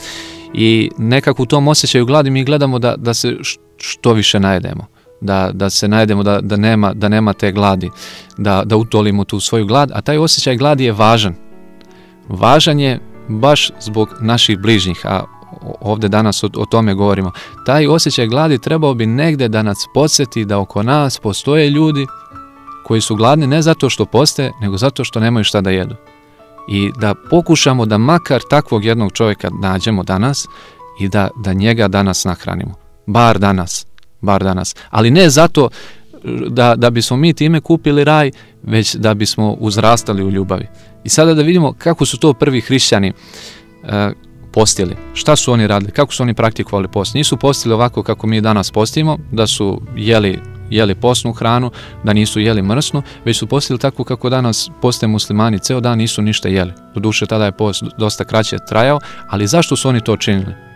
I nekako u tom osjećaju gladi mi gledamo da, da se što više najedemo da, da se najedemo, da, da, nema, da nema te gladi, da, da utolimo tu svoju glad, a taj osjećaj gladi je važan. Važan je baš zbog naših bližnjih, a ovde danas o, o tome govorimo. Taj osjećaj gladi trebao bi negde da nas podsjeti da oko nas postoje ljudi koji su gladni ne zato što poste, nego zato što nemaju šta da jedu. I da pokušamo da makar takvog jednog čovjeka nađemo danas i da, da njega danas nahranimo. Bar danas bar danas. Ali ne zato da, da bismo mi time kupili raj, već da bismo uzrastali u ljubavi. I sada da vidimo kako su to prvi hrišćani e, postili. Šta su oni radili? Kako su oni praktikovali post? Nisu postili ovako kako mi danas postimo, da su jeli jeli posnu hranu, da nisu jeli mrsnu, već su postili tako kako danas poste muslimani, ceo dan nisu ništa jeli. Do duše tada je post dosta kraće trajao, ali zašto su oni to činili?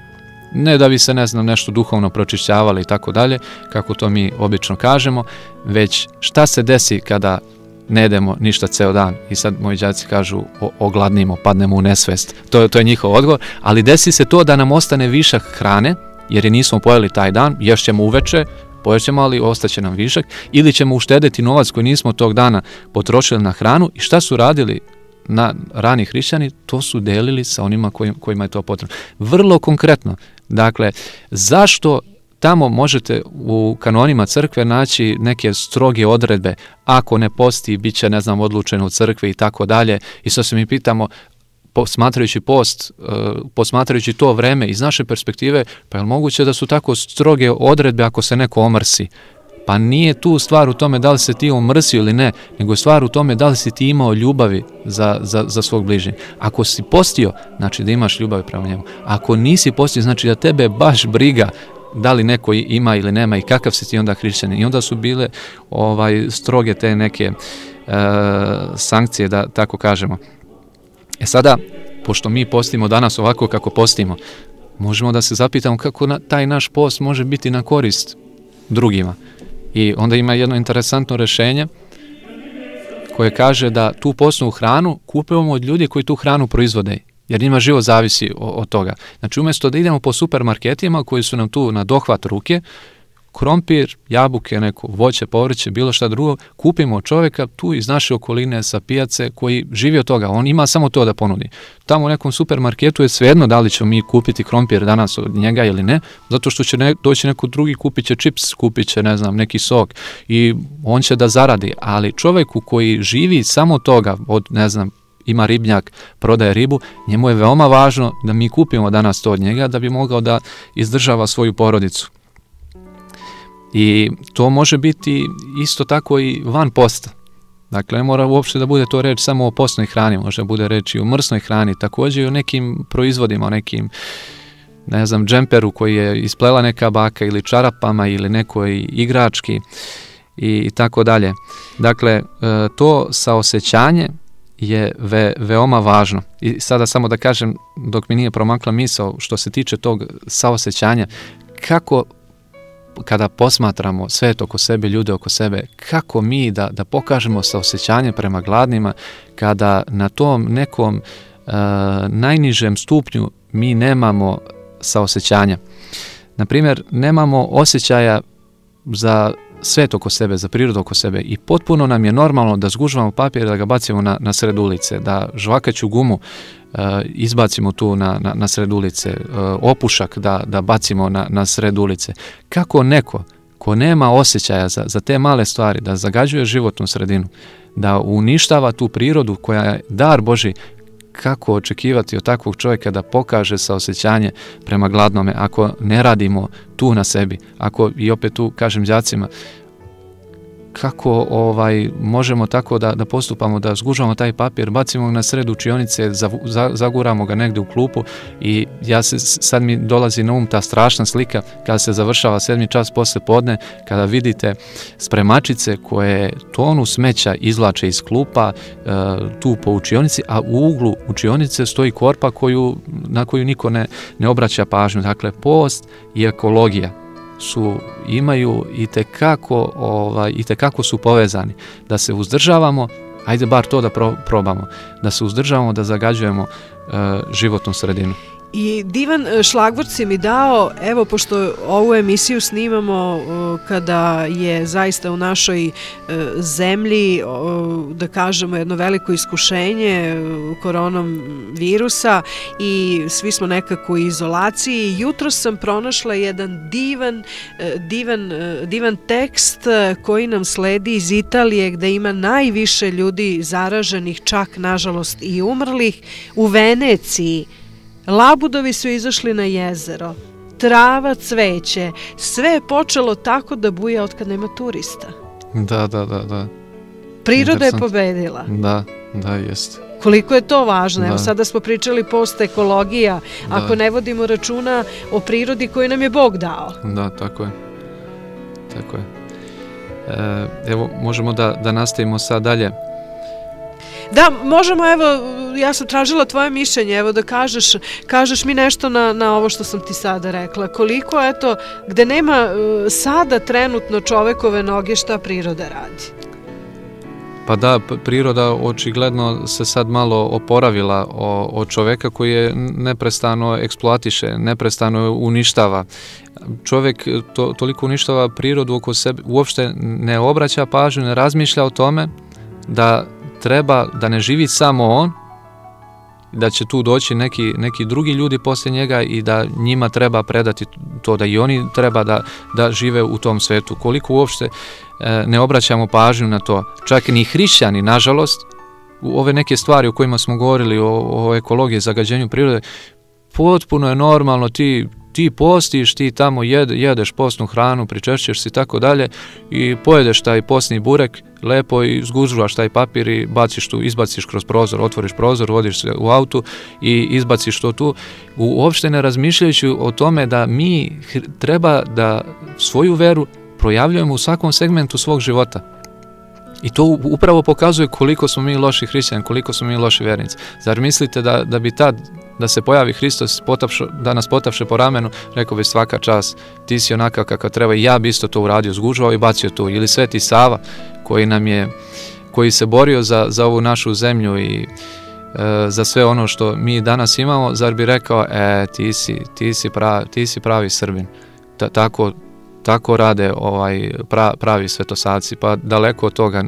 Ne da bi se ne znam nešto duhovno pročišćavali i tako dalje, kako to mi obično kažemo, već šta se desi kada ne jedemo ništa ceo dan i sad moji đaci kažu o, ogladnimo, padnemo u nesvest. To, to je njihov odgovor, ali desi se to da nam ostane višak hrane, jer je nismo pojeli taj dan, ješćemo uveče, pojećemo, ali ostaće nam višak, ili ćemo uštedeti novac koji nismo tog dana potrošili na hranu i šta su radili na rani hrišćani, to su delili sa onima kojim, kojima je to potrebno. Vrlo konkretno, dakle, zašto tamo možete u kanonima crkve naći neke stroge odredbe, ako ne posti, bit će, ne znam, odlučeno u crkvi i tako dalje. I sad se mi pitamo, posmatrajući post, uh, posmatrajući to vreme iz naše perspektive, pa je moguće da su tako stroge odredbe ako se neko omrsi? Pa nije tu stvar u tome da li se ti omrsio ili ne, nego je stvar u tome da li si ti imao ljubavi za, za, za svog bližnjeg. Ako si postio, znači da imaš ljubavi prema njemu. Ako nisi postio, znači da tebe baš briga da li neko ima ili nema i kakav si ti onda hrišćanin. I onda su bile ovaj stroge te neke e, sankcije, da tako kažemo. E sada, pošto mi postimo danas ovako kako postimo, možemo da se zapitamo kako na, taj naš post može biti na korist drugima. I onda ima jedno interesantno rešenje koje kaže da tu postnu hranu kupujemo od ljudi koji tu hranu proizvode jer njima živo zavisi od toga. Znači umjesto da idemo po supermarketima koji su nam tu na dohvat ruke, krompir, jabuke, neko voće, povrće, bilo šta drugo, kupimo čovjeka tu iz naše okoline sa pijace koji živi od toga. On ima samo to da ponudi. Tamo u nekom supermarketu je svejedno da li ćemo mi kupiti krompir danas od njega ili ne, zato što će ne, doći neko drugi, kupit će čips, kupit će, ne znam, neki sok i on će da zaradi. Ali čovjeku koji živi samo toga od, ne znam, ima ribnjak, prodaje ribu, njemu je veoma važno da mi kupimo danas to od njega da bi mogao da izdržava svoju porodicu. I to može biti isto tako i van posta. Dakle, ne mora uopšte da bude to reč samo o postnoj hrani, može da bude reč i o mrsnoj hrani, takođe i o nekim proizvodima, o nekim ne znam, džemperu koji je isplela neka baka ili čarapama ili nekoj igrački i, i tako dalje. Dakle, e, to saosećanje je ve, veoma važno. I sada samo da kažem, dok mi nije promakla misao, što se tiče tog saosećanja, kako kada posmatramo svet oko sebe, ljude oko sebe, kako mi da, da pokažemo saosećanje prema gladnima kada na tom nekom uh, najnižem stupnju mi nemamo saosećanja. Naprimjer, nemamo osjećaja za svet oko sebe, za prirodu oko sebe i potpuno nam je normalno da zgužvamo papir da ga bacimo na, na sred ulice, da žvakaću gumu uh, izbacimo tu na, na, na sred ulice, uh, opušak da, da bacimo na, na sred ulice. Kako neko ko nema osjećaja za, za te male stvari, da zagađuje životnu sredinu, da uništava tu prirodu koja je dar Boži, kako očekivati od takvog čovjeka da pokaže saosećanje prema gladnome ako ne radimo tu na sebi, ako i opet tu kažem đacima, kako ovaj možemo tako da, da postupamo, da zgužamo taj papir, bacimo ga na sred učionice, za, za, zaguramo ga negde u klupu i ja se, sad mi dolazi na um ta strašna slika kada se završava sedmi čas posle podne, kada vidite spremačice koje tonu smeća izvlače iz klupa e, tu po učionici, a u uglu učionice stoji korpa koju, na koju niko ne, ne obraća pažnju. Dakle, post i ekologija su imaju i te kako ovaj i te kako su povezani. Da se uzdržavamo ajde bar to da pro, probamo. Da se uzdržavamo da zagađujemo uh, životnu sredinu I divan e, šlagvort si mi dao, evo, pošto ovu emisiju snimamo kada je zaista u našoj e, zemlji, da kažemo, jedno veliko iskušenje e, koronom virusa i svi smo nekako u izolaciji. Jutro sam pronašla jedan divan, divan, divan tekst koji nam sledi iz Italije gde ima najviše ljudi zaraženih, čak nažalost i umrlih, u Veneciji Labudovi su izašli na jezero, trava cveće, sve je počelo tako da buja od kad nema turista. Da, da, da, da. Priroda je pobedila. Da, da, jeste. Koliko je to važno? Da. Evo sada smo pričali post ekologija, da. ako ne vodimo računa o prirodi koju nam je Bog dao. Da, tako je. Tako je. E, evo, možemo da, da nastavimo sad dalje Da, možemo, evo, ja sam tražila tvoje mišljenje, evo da kažeš, kažeš mi nešto na, na ovo što sam ti sada rekla. Koliko, eto, gde nema uh, sada trenutno čovekove noge šta priroda radi? Pa da, priroda očigledno se sad malo oporavila od čoveka koji je neprestano eksploatiše, neprestano uništava. Čovek to, toliko uništava prirodu oko sebe, uopšte ne obraća pažnju, ne razmišlja o tome da treba da ne živi samo on, da će tu doći neki, neki drugi ljudi posle njega i da njima treba predati to, da i oni treba da, da žive u tom svetu. Koliko uopšte e, ne obraćamo pažnju na to, čak ni hrišćani, nažalost, u ove neke stvari o kojima smo govorili, o, o ekologiji, zagađenju prirode, potpuno je normalno, ti ti postiš, ti tamo jed, jedeš postnu hranu, pričešćeš se i tako dalje i pojedeš taj postni burek lepo i zgužvaš taj papir i baciš tu, izbaciš kroz prozor, otvoriš prozor, vodiš se u autu i izbaciš to tu, uopšte ne razmišljajući o tome da mi treba da svoju veru projavljujemo u svakom segmentu svog života. I to upravo pokazuje koliko smo mi loši hrišćani, koliko smo mi loši vernici. Zar mislite da, da bi tad da se pojavi Hristos potapšo, da nas potapše po ramenu, rekao bi svaka čas, ti si onakav kakav treba i ja bi isto to uradio, zgužvao i bacio tu. Ili Sveti Sava koji nam je, koji se borio za, za ovu našu zemlju i e, za sve ono što mi danas imamo, zar bi rekao, e, ti si, ti si, pravi, ti si pravi Srbin. Ta, tako, tako rade ovaj pra, pravi svetosaci, pa daleko od toga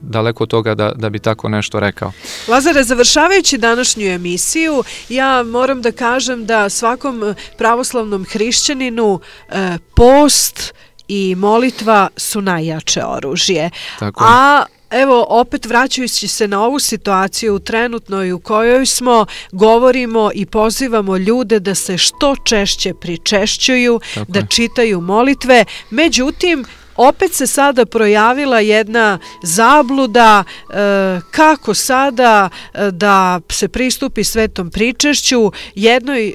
daleko od toga da, da bi tako nešto rekao. Lazare, završavajući današnju emisiju, ja moram da kažem da svakom pravoslavnom hrišćaninu e, post i molitva su najjače oružje. Tako A evo opet vraćajući se na ovu situaciju trenutno i u kojoj smo, govorimo i pozivamo ljude da se što češće pričešćuju, Tako da je. čitaju molitve, međutim opet se sada projavila jedna zabluda e, kako sada e, da se pristupi svetom pričešću jednoj e,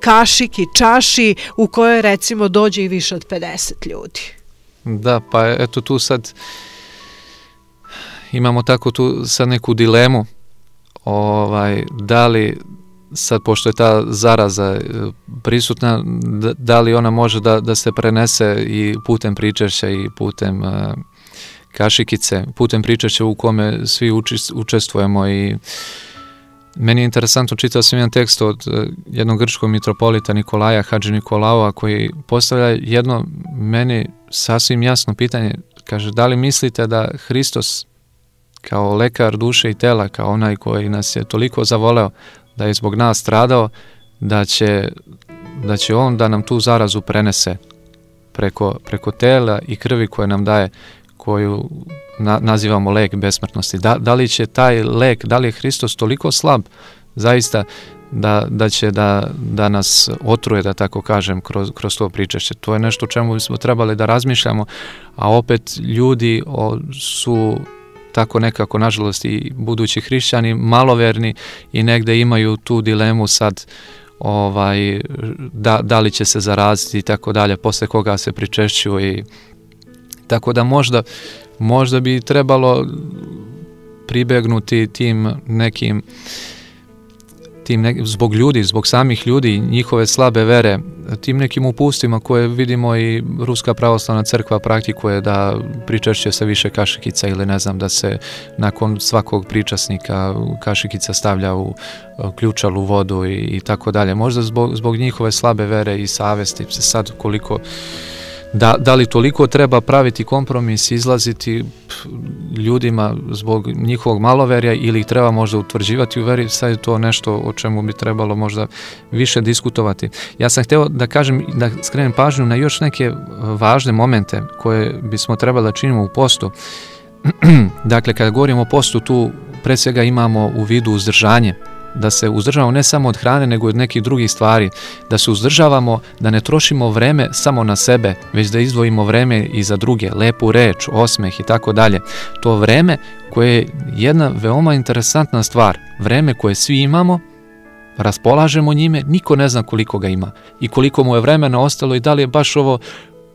kašiki, čaši u kojoj recimo dođe i više od 50 ljudi. Da, pa eto tu sad imamo tako tu sad neku dilemu ovaj, da li sad pošto je ta zaraza e, prisutna, da li ona može da, da se prenese i putem pričešća i putem uh, kašikice, putem pričešća u kome svi učestvujemo i Meni je interesantno, čitao sam jedan tekst od uh, jednog grčkog mitropolita Nikolaja Hadži Nikolaova koji postavlja jedno meni sasvim jasno pitanje, kaže da li mislite da Hristos kao lekar duše i tela, kao onaj koji nas je toliko zavoleo da je zbog nas stradao, da će, da će on da nam tu zarazu prenese preko, preko tela i krvi koje nam daje, koju na, nazivamo lek besmrtnosti. Da, da li će taj lek, da li je Hristos toliko slab zaista da, da će da, da nas otruje, da tako kažem, kroz, kroz to pričešće. To je nešto o čemu bismo trebali da razmišljamo, a opet ljudi o, su tako nekako, nažalost, i budući hrišćani maloverni i negde imaju tu dilemu sad ovaj, da, da li će se zaraziti i tako dalje, posle koga se pričešćuju i tako da možda, možda bi trebalo pribegnuti tim nekim tim ne, zbog ljudi, zbog samih ljudi, njihove slabe vere, tim nekim upustima koje vidimo i Ruska pravoslavna crkva praktikuje da pričešće se više kašikica ili ne znam da se nakon svakog pričasnika kašikica stavlja u ključalu vodu i, i tako dalje. Možda zbog, zbog njihove slabe vere i savesti, sad koliko da, da li toliko treba praviti kompromis, izlaziti ljudima zbog njihovog maloverja ili ih treba možda utvrđivati u veri, sad je to nešto o čemu bi trebalo možda više diskutovati. Ja sam hteo da kažem, da skrenem pažnju na još neke važne momente koje bismo trebali da činimo u postu. dakle, kada govorimo o postu, tu pre svega imamo u vidu uzdržanje, da se uzdržavamo ne samo od hrane, nego od nekih drugih stvari, da se uzdržavamo, da ne trošimo vreme samo na sebe, već da izdvojimo vreme i za druge, lepu reč, osmeh i tako dalje. To vreme koje je jedna veoma interesantna stvar, vreme koje svi imamo, raspolažemo njime, niko ne zna koliko ga ima i koliko mu je vremena ostalo i da li je baš ovo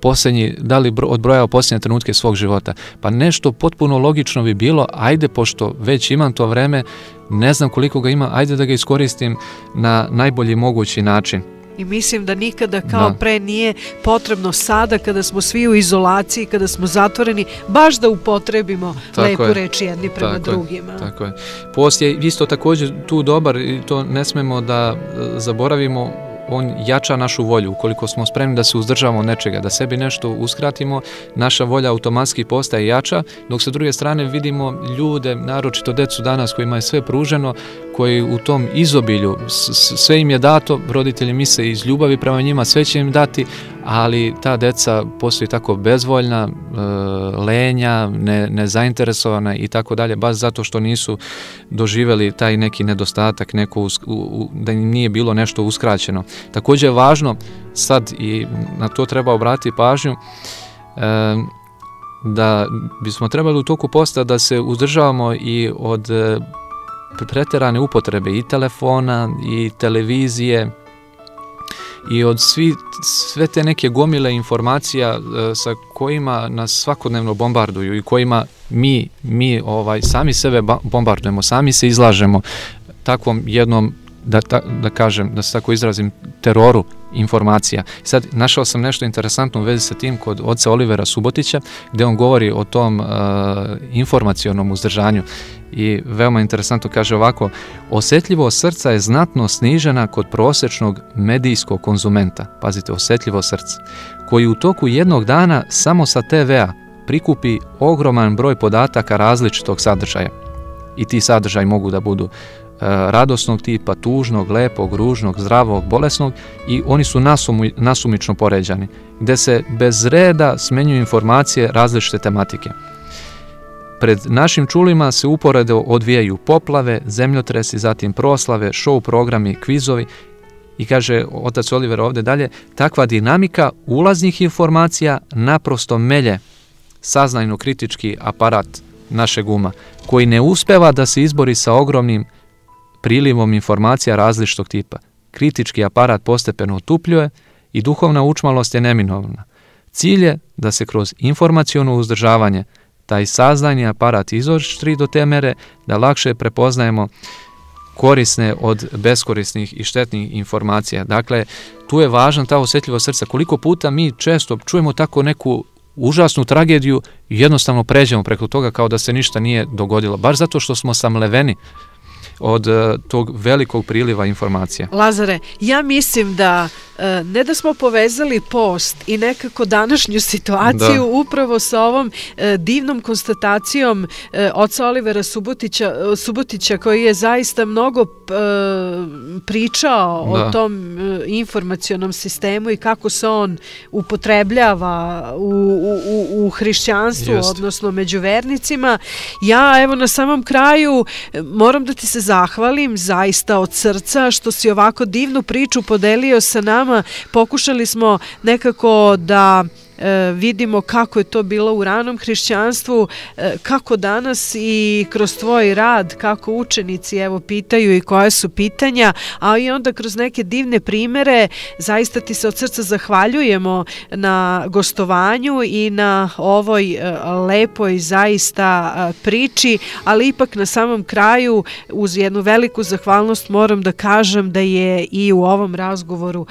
posljednji, da li odbrojao posljednje trenutke svog života. Pa nešto potpuno logično bi bilo, ajde pošto već imam to vreme, ne znam koliko ga ima, ajde da ga iskoristim na najbolji mogući način. I mislim da nikada kao da. pre nije potrebno sada kada smo svi u izolaciji, kada smo zatvoreni, baš da upotrebimo tako lepu je. reč jedni prema tako drugima. Je. Tako je. Post je isto također tu dobar i to ne smemo da zaboravimo on jača našu volju. Ukoliko smo spremni da se uzdržavamo nečega, da sebi nešto uskratimo, naša volja automatski postaje jača, dok sa druge strane vidimo ljude, naročito decu danas kojima je sve pruženo, koji u tom izobilju, sve im je dato, roditelji misle iz ljubavi prema njima, sve će im dati, ali ta deca postoji tako bezvoljna, e, lenja, ne, nezainteresovana i tako dalje, baš zato što nisu doživeli taj neki nedostatak, neko da im nije bilo nešto uskraćeno. Također je važno sad i na to treba obratiti pažnju, e, da bismo trebali u toku posta da se uzdržavamo i od e, preterane upotrebe i telefona i televizije i od svi, sve te neke gomile informacija e, sa kojima nas svakodnevno bombarduju i kojima mi, mi ovaj sami sebe bombardujemo, sami se izlažemo takvom jednom da, da, da kažem, da se tako izrazim, teroru informacija. Sad, našao sam nešto interesantno u vezi sa tim kod oca Olivera Subotića, gde on govori o tom uh, informacionom uzdržanju i veoma interesantno kaže ovako, osjetljivo srca je znatno snižena kod prosečnog medijskog konzumenta, pazite, osjetljivo srce, koji u toku jednog dana samo sa TV-a prikupi ogroman broj podataka različitog sadržaja. I ti sadržaj mogu da budu E, radosnog tipa, tužnog, lepog, ružnog, zdravog, bolesnog i oni su nasumu, nasumično poređani, gde se bez reda smenjuju informacije različite tematike. Pred našim čulima se uporedo odvijaju poplave, zemljotresi, zatim proslave, show programi, kvizovi i kaže otac Oliver ovde dalje, takva dinamika ulaznih informacija naprosto melje saznajno kritički aparat našeg uma, koji ne uspeva da se izbori sa ogromnim prilivom informacija različitog tipa. Kritički aparat postepeno otupljuje i duhovna učmalost je neminovna. Cilj je da se kroz informacijono uzdržavanje taj saznajni aparat izoštri do te mere da lakše prepoznajemo korisne od beskorisnih i štetnih informacija. Dakle, tu je važna ta osjetljiva srca. Koliko puta mi često čujemo tako neku užasnu tragediju i jednostavno pređemo preko toga kao da se ništa nije dogodilo. Baš zato što smo samleveni od uh, tog velikog priliva informacija. Lazare, ja mislim da ne da smo povezali post i nekako današnju situaciju da. upravo sa ovom e, divnom konstatacijom e, oca Olivera Subotića, Subotića koji je zaista mnogo pričao da. o tom informacionom sistemu i kako se on upotrebljava u, u, u hrišćanstvu, Jest. odnosno među vernicima. Ja evo na samom kraju moram da ti se zahvalim zaista od srca što si ovako divnu priču podelio sa nama pokušali smo nekako da vidimo kako je to bilo u ranom hrišćanstvu, e, kako danas i kroz tvoj rad, kako učenici evo pitaju i koje su pitanja, a i onda kroz neke divne primere, zaista ti se od srca zahvaljujemo na gostovanju i na ovoj e, lepoj zaista priči, ali ipak na samom kraju uz jednu veliku zahvalnost moram da kažem da je i u ovom razgovoru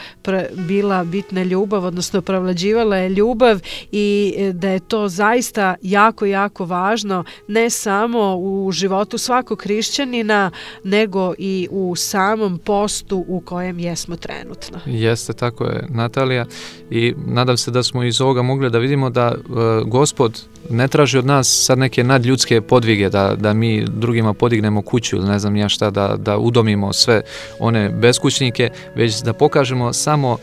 bila bitna ljubav, odnosno pravlađivala je ljubav ljubav i e, da je to zaista jako, jako važno ne samo u životu svakog hrišćanina, nego i u samom postu u kojem jesmo trenutno. Jeste, tako je, Natalija. I nadam se da smo iz ovoga mogli da vidimo da e, gospod ne traži od nas sad neke nadljudske podvige, da, da mi drugima podignemo kuću ili ne znam ja šta, da, da udomimo sve one beskućnike, već da pokažemo samo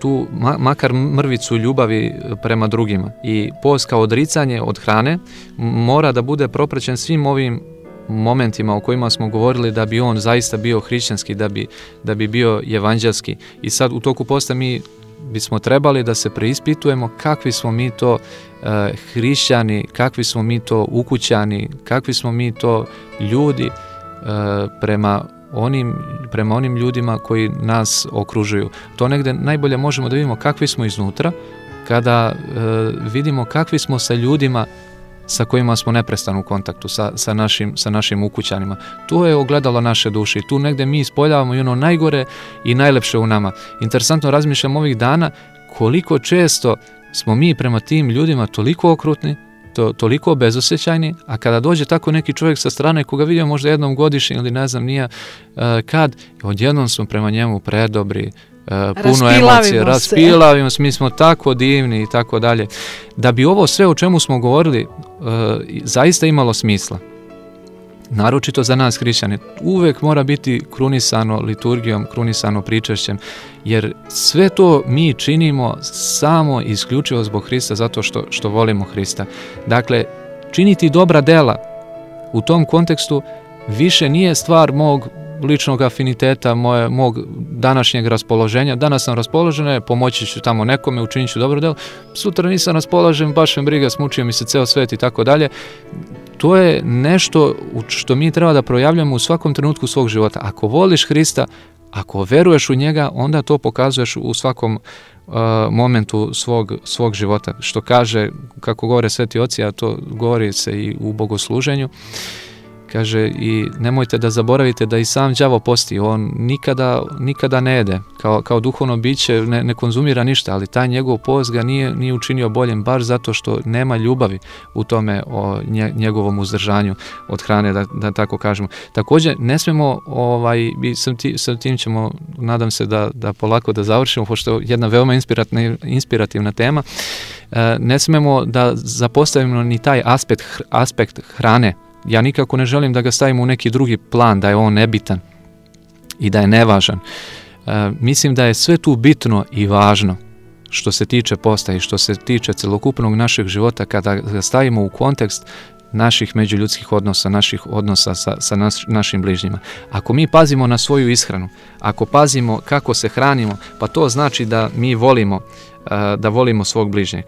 tu makar mrvicu ljubavi prema drugima i post kao odricanje od hrane mora da bude proprećen svim ovim momentima o kojima smo govorili da bi on zaista bio hrišćanski, da bi, da bi bio evanđelski. I sad u toku posta mi bismo trebali da se preispitujemo kakvi smo mi to uh, hrišćani, kakvi smo mi to ukućani, kakvi smo mi to ljudi uh, prema onim, prema onim ljudima koji nas okružuju. To negde najbolje možemo da vidimo kakvi smo iznutra, kada e, vidimo kakvi smo sa ljudima sa kojima smo neprestano u kontaktu, sa, sa, našim, sa našim ukućanima. To je ogledalo naše duše i tu negde mi ispoljavamo i ono najgore i najlepše u nama. Interesantno razmišljam ovih dana koliko često smo mi prema tim ljudima toliko okrutni, to, toliko bezosjećajni, a kada dođe tako neki čovjek sa strane koga vidio možda jednom godišnje ili ne znam nija uh, kad, odjednom smo prema njemu predobri, uh, puno emocije, raspilavimo se, mi smo tako divni i tako dalje. Da bi ovo sve o čemu smo govorili uh, zaista imalo smisla, naročito za nas hrišćane, uvek mora biti krunisano liturgijom, krunisano pričašćem, jer sve to mi činimo samo isključivo zbog Hrista, zato što, što volimo Hrista. Dakle, činiti dobra dela u tom kontekstu više nije stvar mog ličnog afiniteta, moje, mog današnjeg raspoloženja. Danas sam raspoložen, pomoći ću tamo nekome, učinit ću dobro delo. Sutra nisam raspoložen, baš me briga, smučio mi se ceo svet i tako dalje to je nešto što mi treba da projavljamo u svakom trenutku svog života. Ako voliš Hrista, ako veruješ u njega, onda to pokazuješ u svakom uh, momentu svog, svog života. Što kaže, kako govore sveti oci, a to govori se i u bogosluženju, uh, Kaže i nemojte da zaboravite da i sam đavo posti, on nikada, nikada ne jede, kao, kao duhovno biće ne, ne konzumira ništa, ali taj njegov post ga nije, nije učinio boljem, baš zato što nema ljubavi u tome o njegovom uzdržanju od hrane, da, da tako kažemo. Takođe, ne smemo, ovaj, sam, ti, sam tim ćemo, nadam se da, da polako da završimo, pošto je jedna veoma inspirativna, inspirativna tema, e, ne smemo da zapostavimo ni taj aspekt, aspekt hrane ja nikako ne želim da ga stavim u neki drugi plan, da je on nebitan i da je nevažan. E, mislim da je sve tu bitno i važno što se tiče posta i što se tiče celokupnog našeg života kada ga stavimo u kontekst naših međuljudskih odnosa, naših odnosa sa, sa naš, našim bližnjima. Ako mi pazimo na svoju ishranu, ako pazimo kako se hranimo, pa to znači da mi volimo, e, da volimo svog bližnjeg.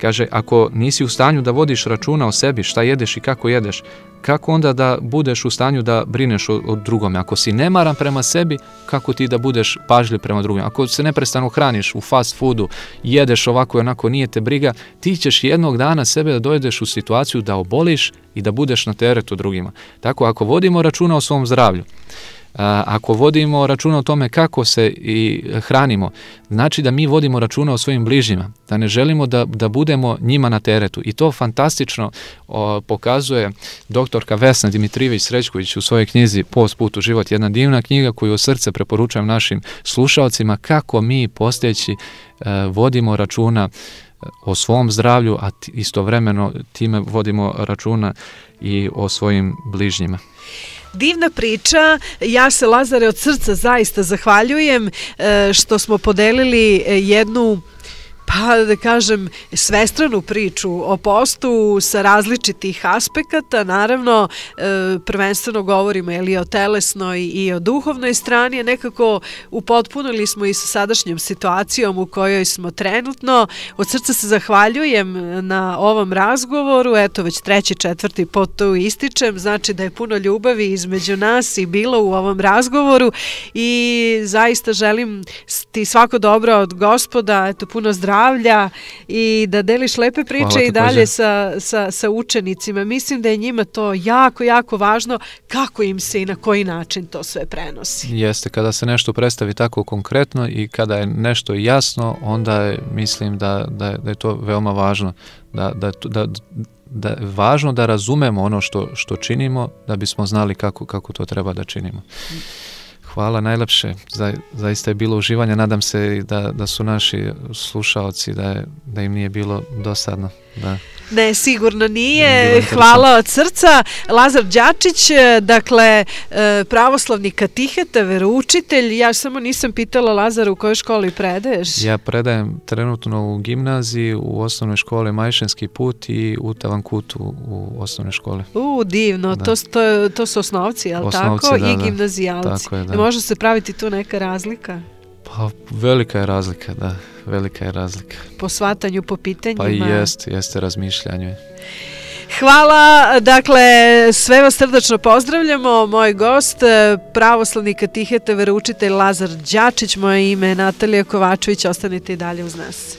Kaže, ako nisi u stanju da vodiš računa o sebi, šta jedeš i kako jedeš, kako onda da budeš u stanju da brineš o, o drugome? Ako si nemaran prema sebi, kako ti da budeš pažljiv prema drugim? Ako se neprestano hraniš u fast foodu, jedeš ovako i onako, nije te briga, ti ćeš jednog dana sebe da dojedeš u situaciju da oboliš i da budeš na teretu drugima. Tako, ako vodimo računa o svom zdravlju, ako vodimo računa o tome kako se i hranimo, znači da mi vodimo računa o svojim bližnjima, da ne želimo da, da budemo njima na teretu. I to fantastično o, pokazuje doktorka Vesna Dimitrijević Srećković u svojoj knjizi Post put u život, jedna divna knjiga koju u srce preporučujem našim slušalcima kako mi posteći e, vodimo računa o svom zdravlju, a istovremeno time vodimo računa i o svojim bližnjima. Divna priča, ja se Lazare od srca zaista zahvaljujem e, što smo podelili e, jednu pa da kažem, svestranu priču o postu sa različitih aspekata. Naravno, e, prvenstveno govorimo ili o telesnoj i o duhovnoj strani, nekako upotpunili smo i sa sadašnjom situacijom u kojoj smo trenutno. Od srca se zahvaljujem na ovom razgovoru, eto već treći, četvrti pot to ističem, znači da je puno ljubavi između nas i bilo u ovom razgovoru i zaista želim ti svako dobro od gospoda, eto puno zdravlja zdravlja i da deliš lepe priče i dalje sa, sa, sa učenicima. Mislim da je njima to jako, jako važno kako im se i na koji način to sve prenosi. Jeste, kada se nešto predstavi tako konkretno i kada je nešto jasno, onda je, mislim da, da, je, da je to veoma važno. Da, da, da, da je važno da razumemo ono što, što činimo da bismo znali kako, kako to treba da činimo. Hvala najlepše, Za, zaista je bilo uživanje, nadam se da, da su naši slušaoci, da, je, da im nije bilo dosadno. Da. Ne, sigurno nije. Hvala od srca. Lazar Đačić, e, dakle, e, pravoslavni katiheta, veroučitelj. Ja samo nisam pitala Lazara u kojoj školi predaješ. Ja predajem trenutno u gimnaziji, u osnovnoj školi Majšenski put i u Tavankutu u osnovnoj školi. U, divno. Da. To, to, to su osnovci, ali osnovci, tako? Da, I da. gimnazijalci. Tako je, da. može se praviti tu neka razlika? Pa velika je razlika, da, velika je razlika. Po svatanju, po pitanjima? Pa jeste, jeste razmišljanje. Hvala, dakle, sve vas srdačno pozdravljamo. Moj gost, pravoslavni katihete, veroučitelj Lazar Đačić, moje ime je Natalija Kovačević, ostanite i dalje uz nas.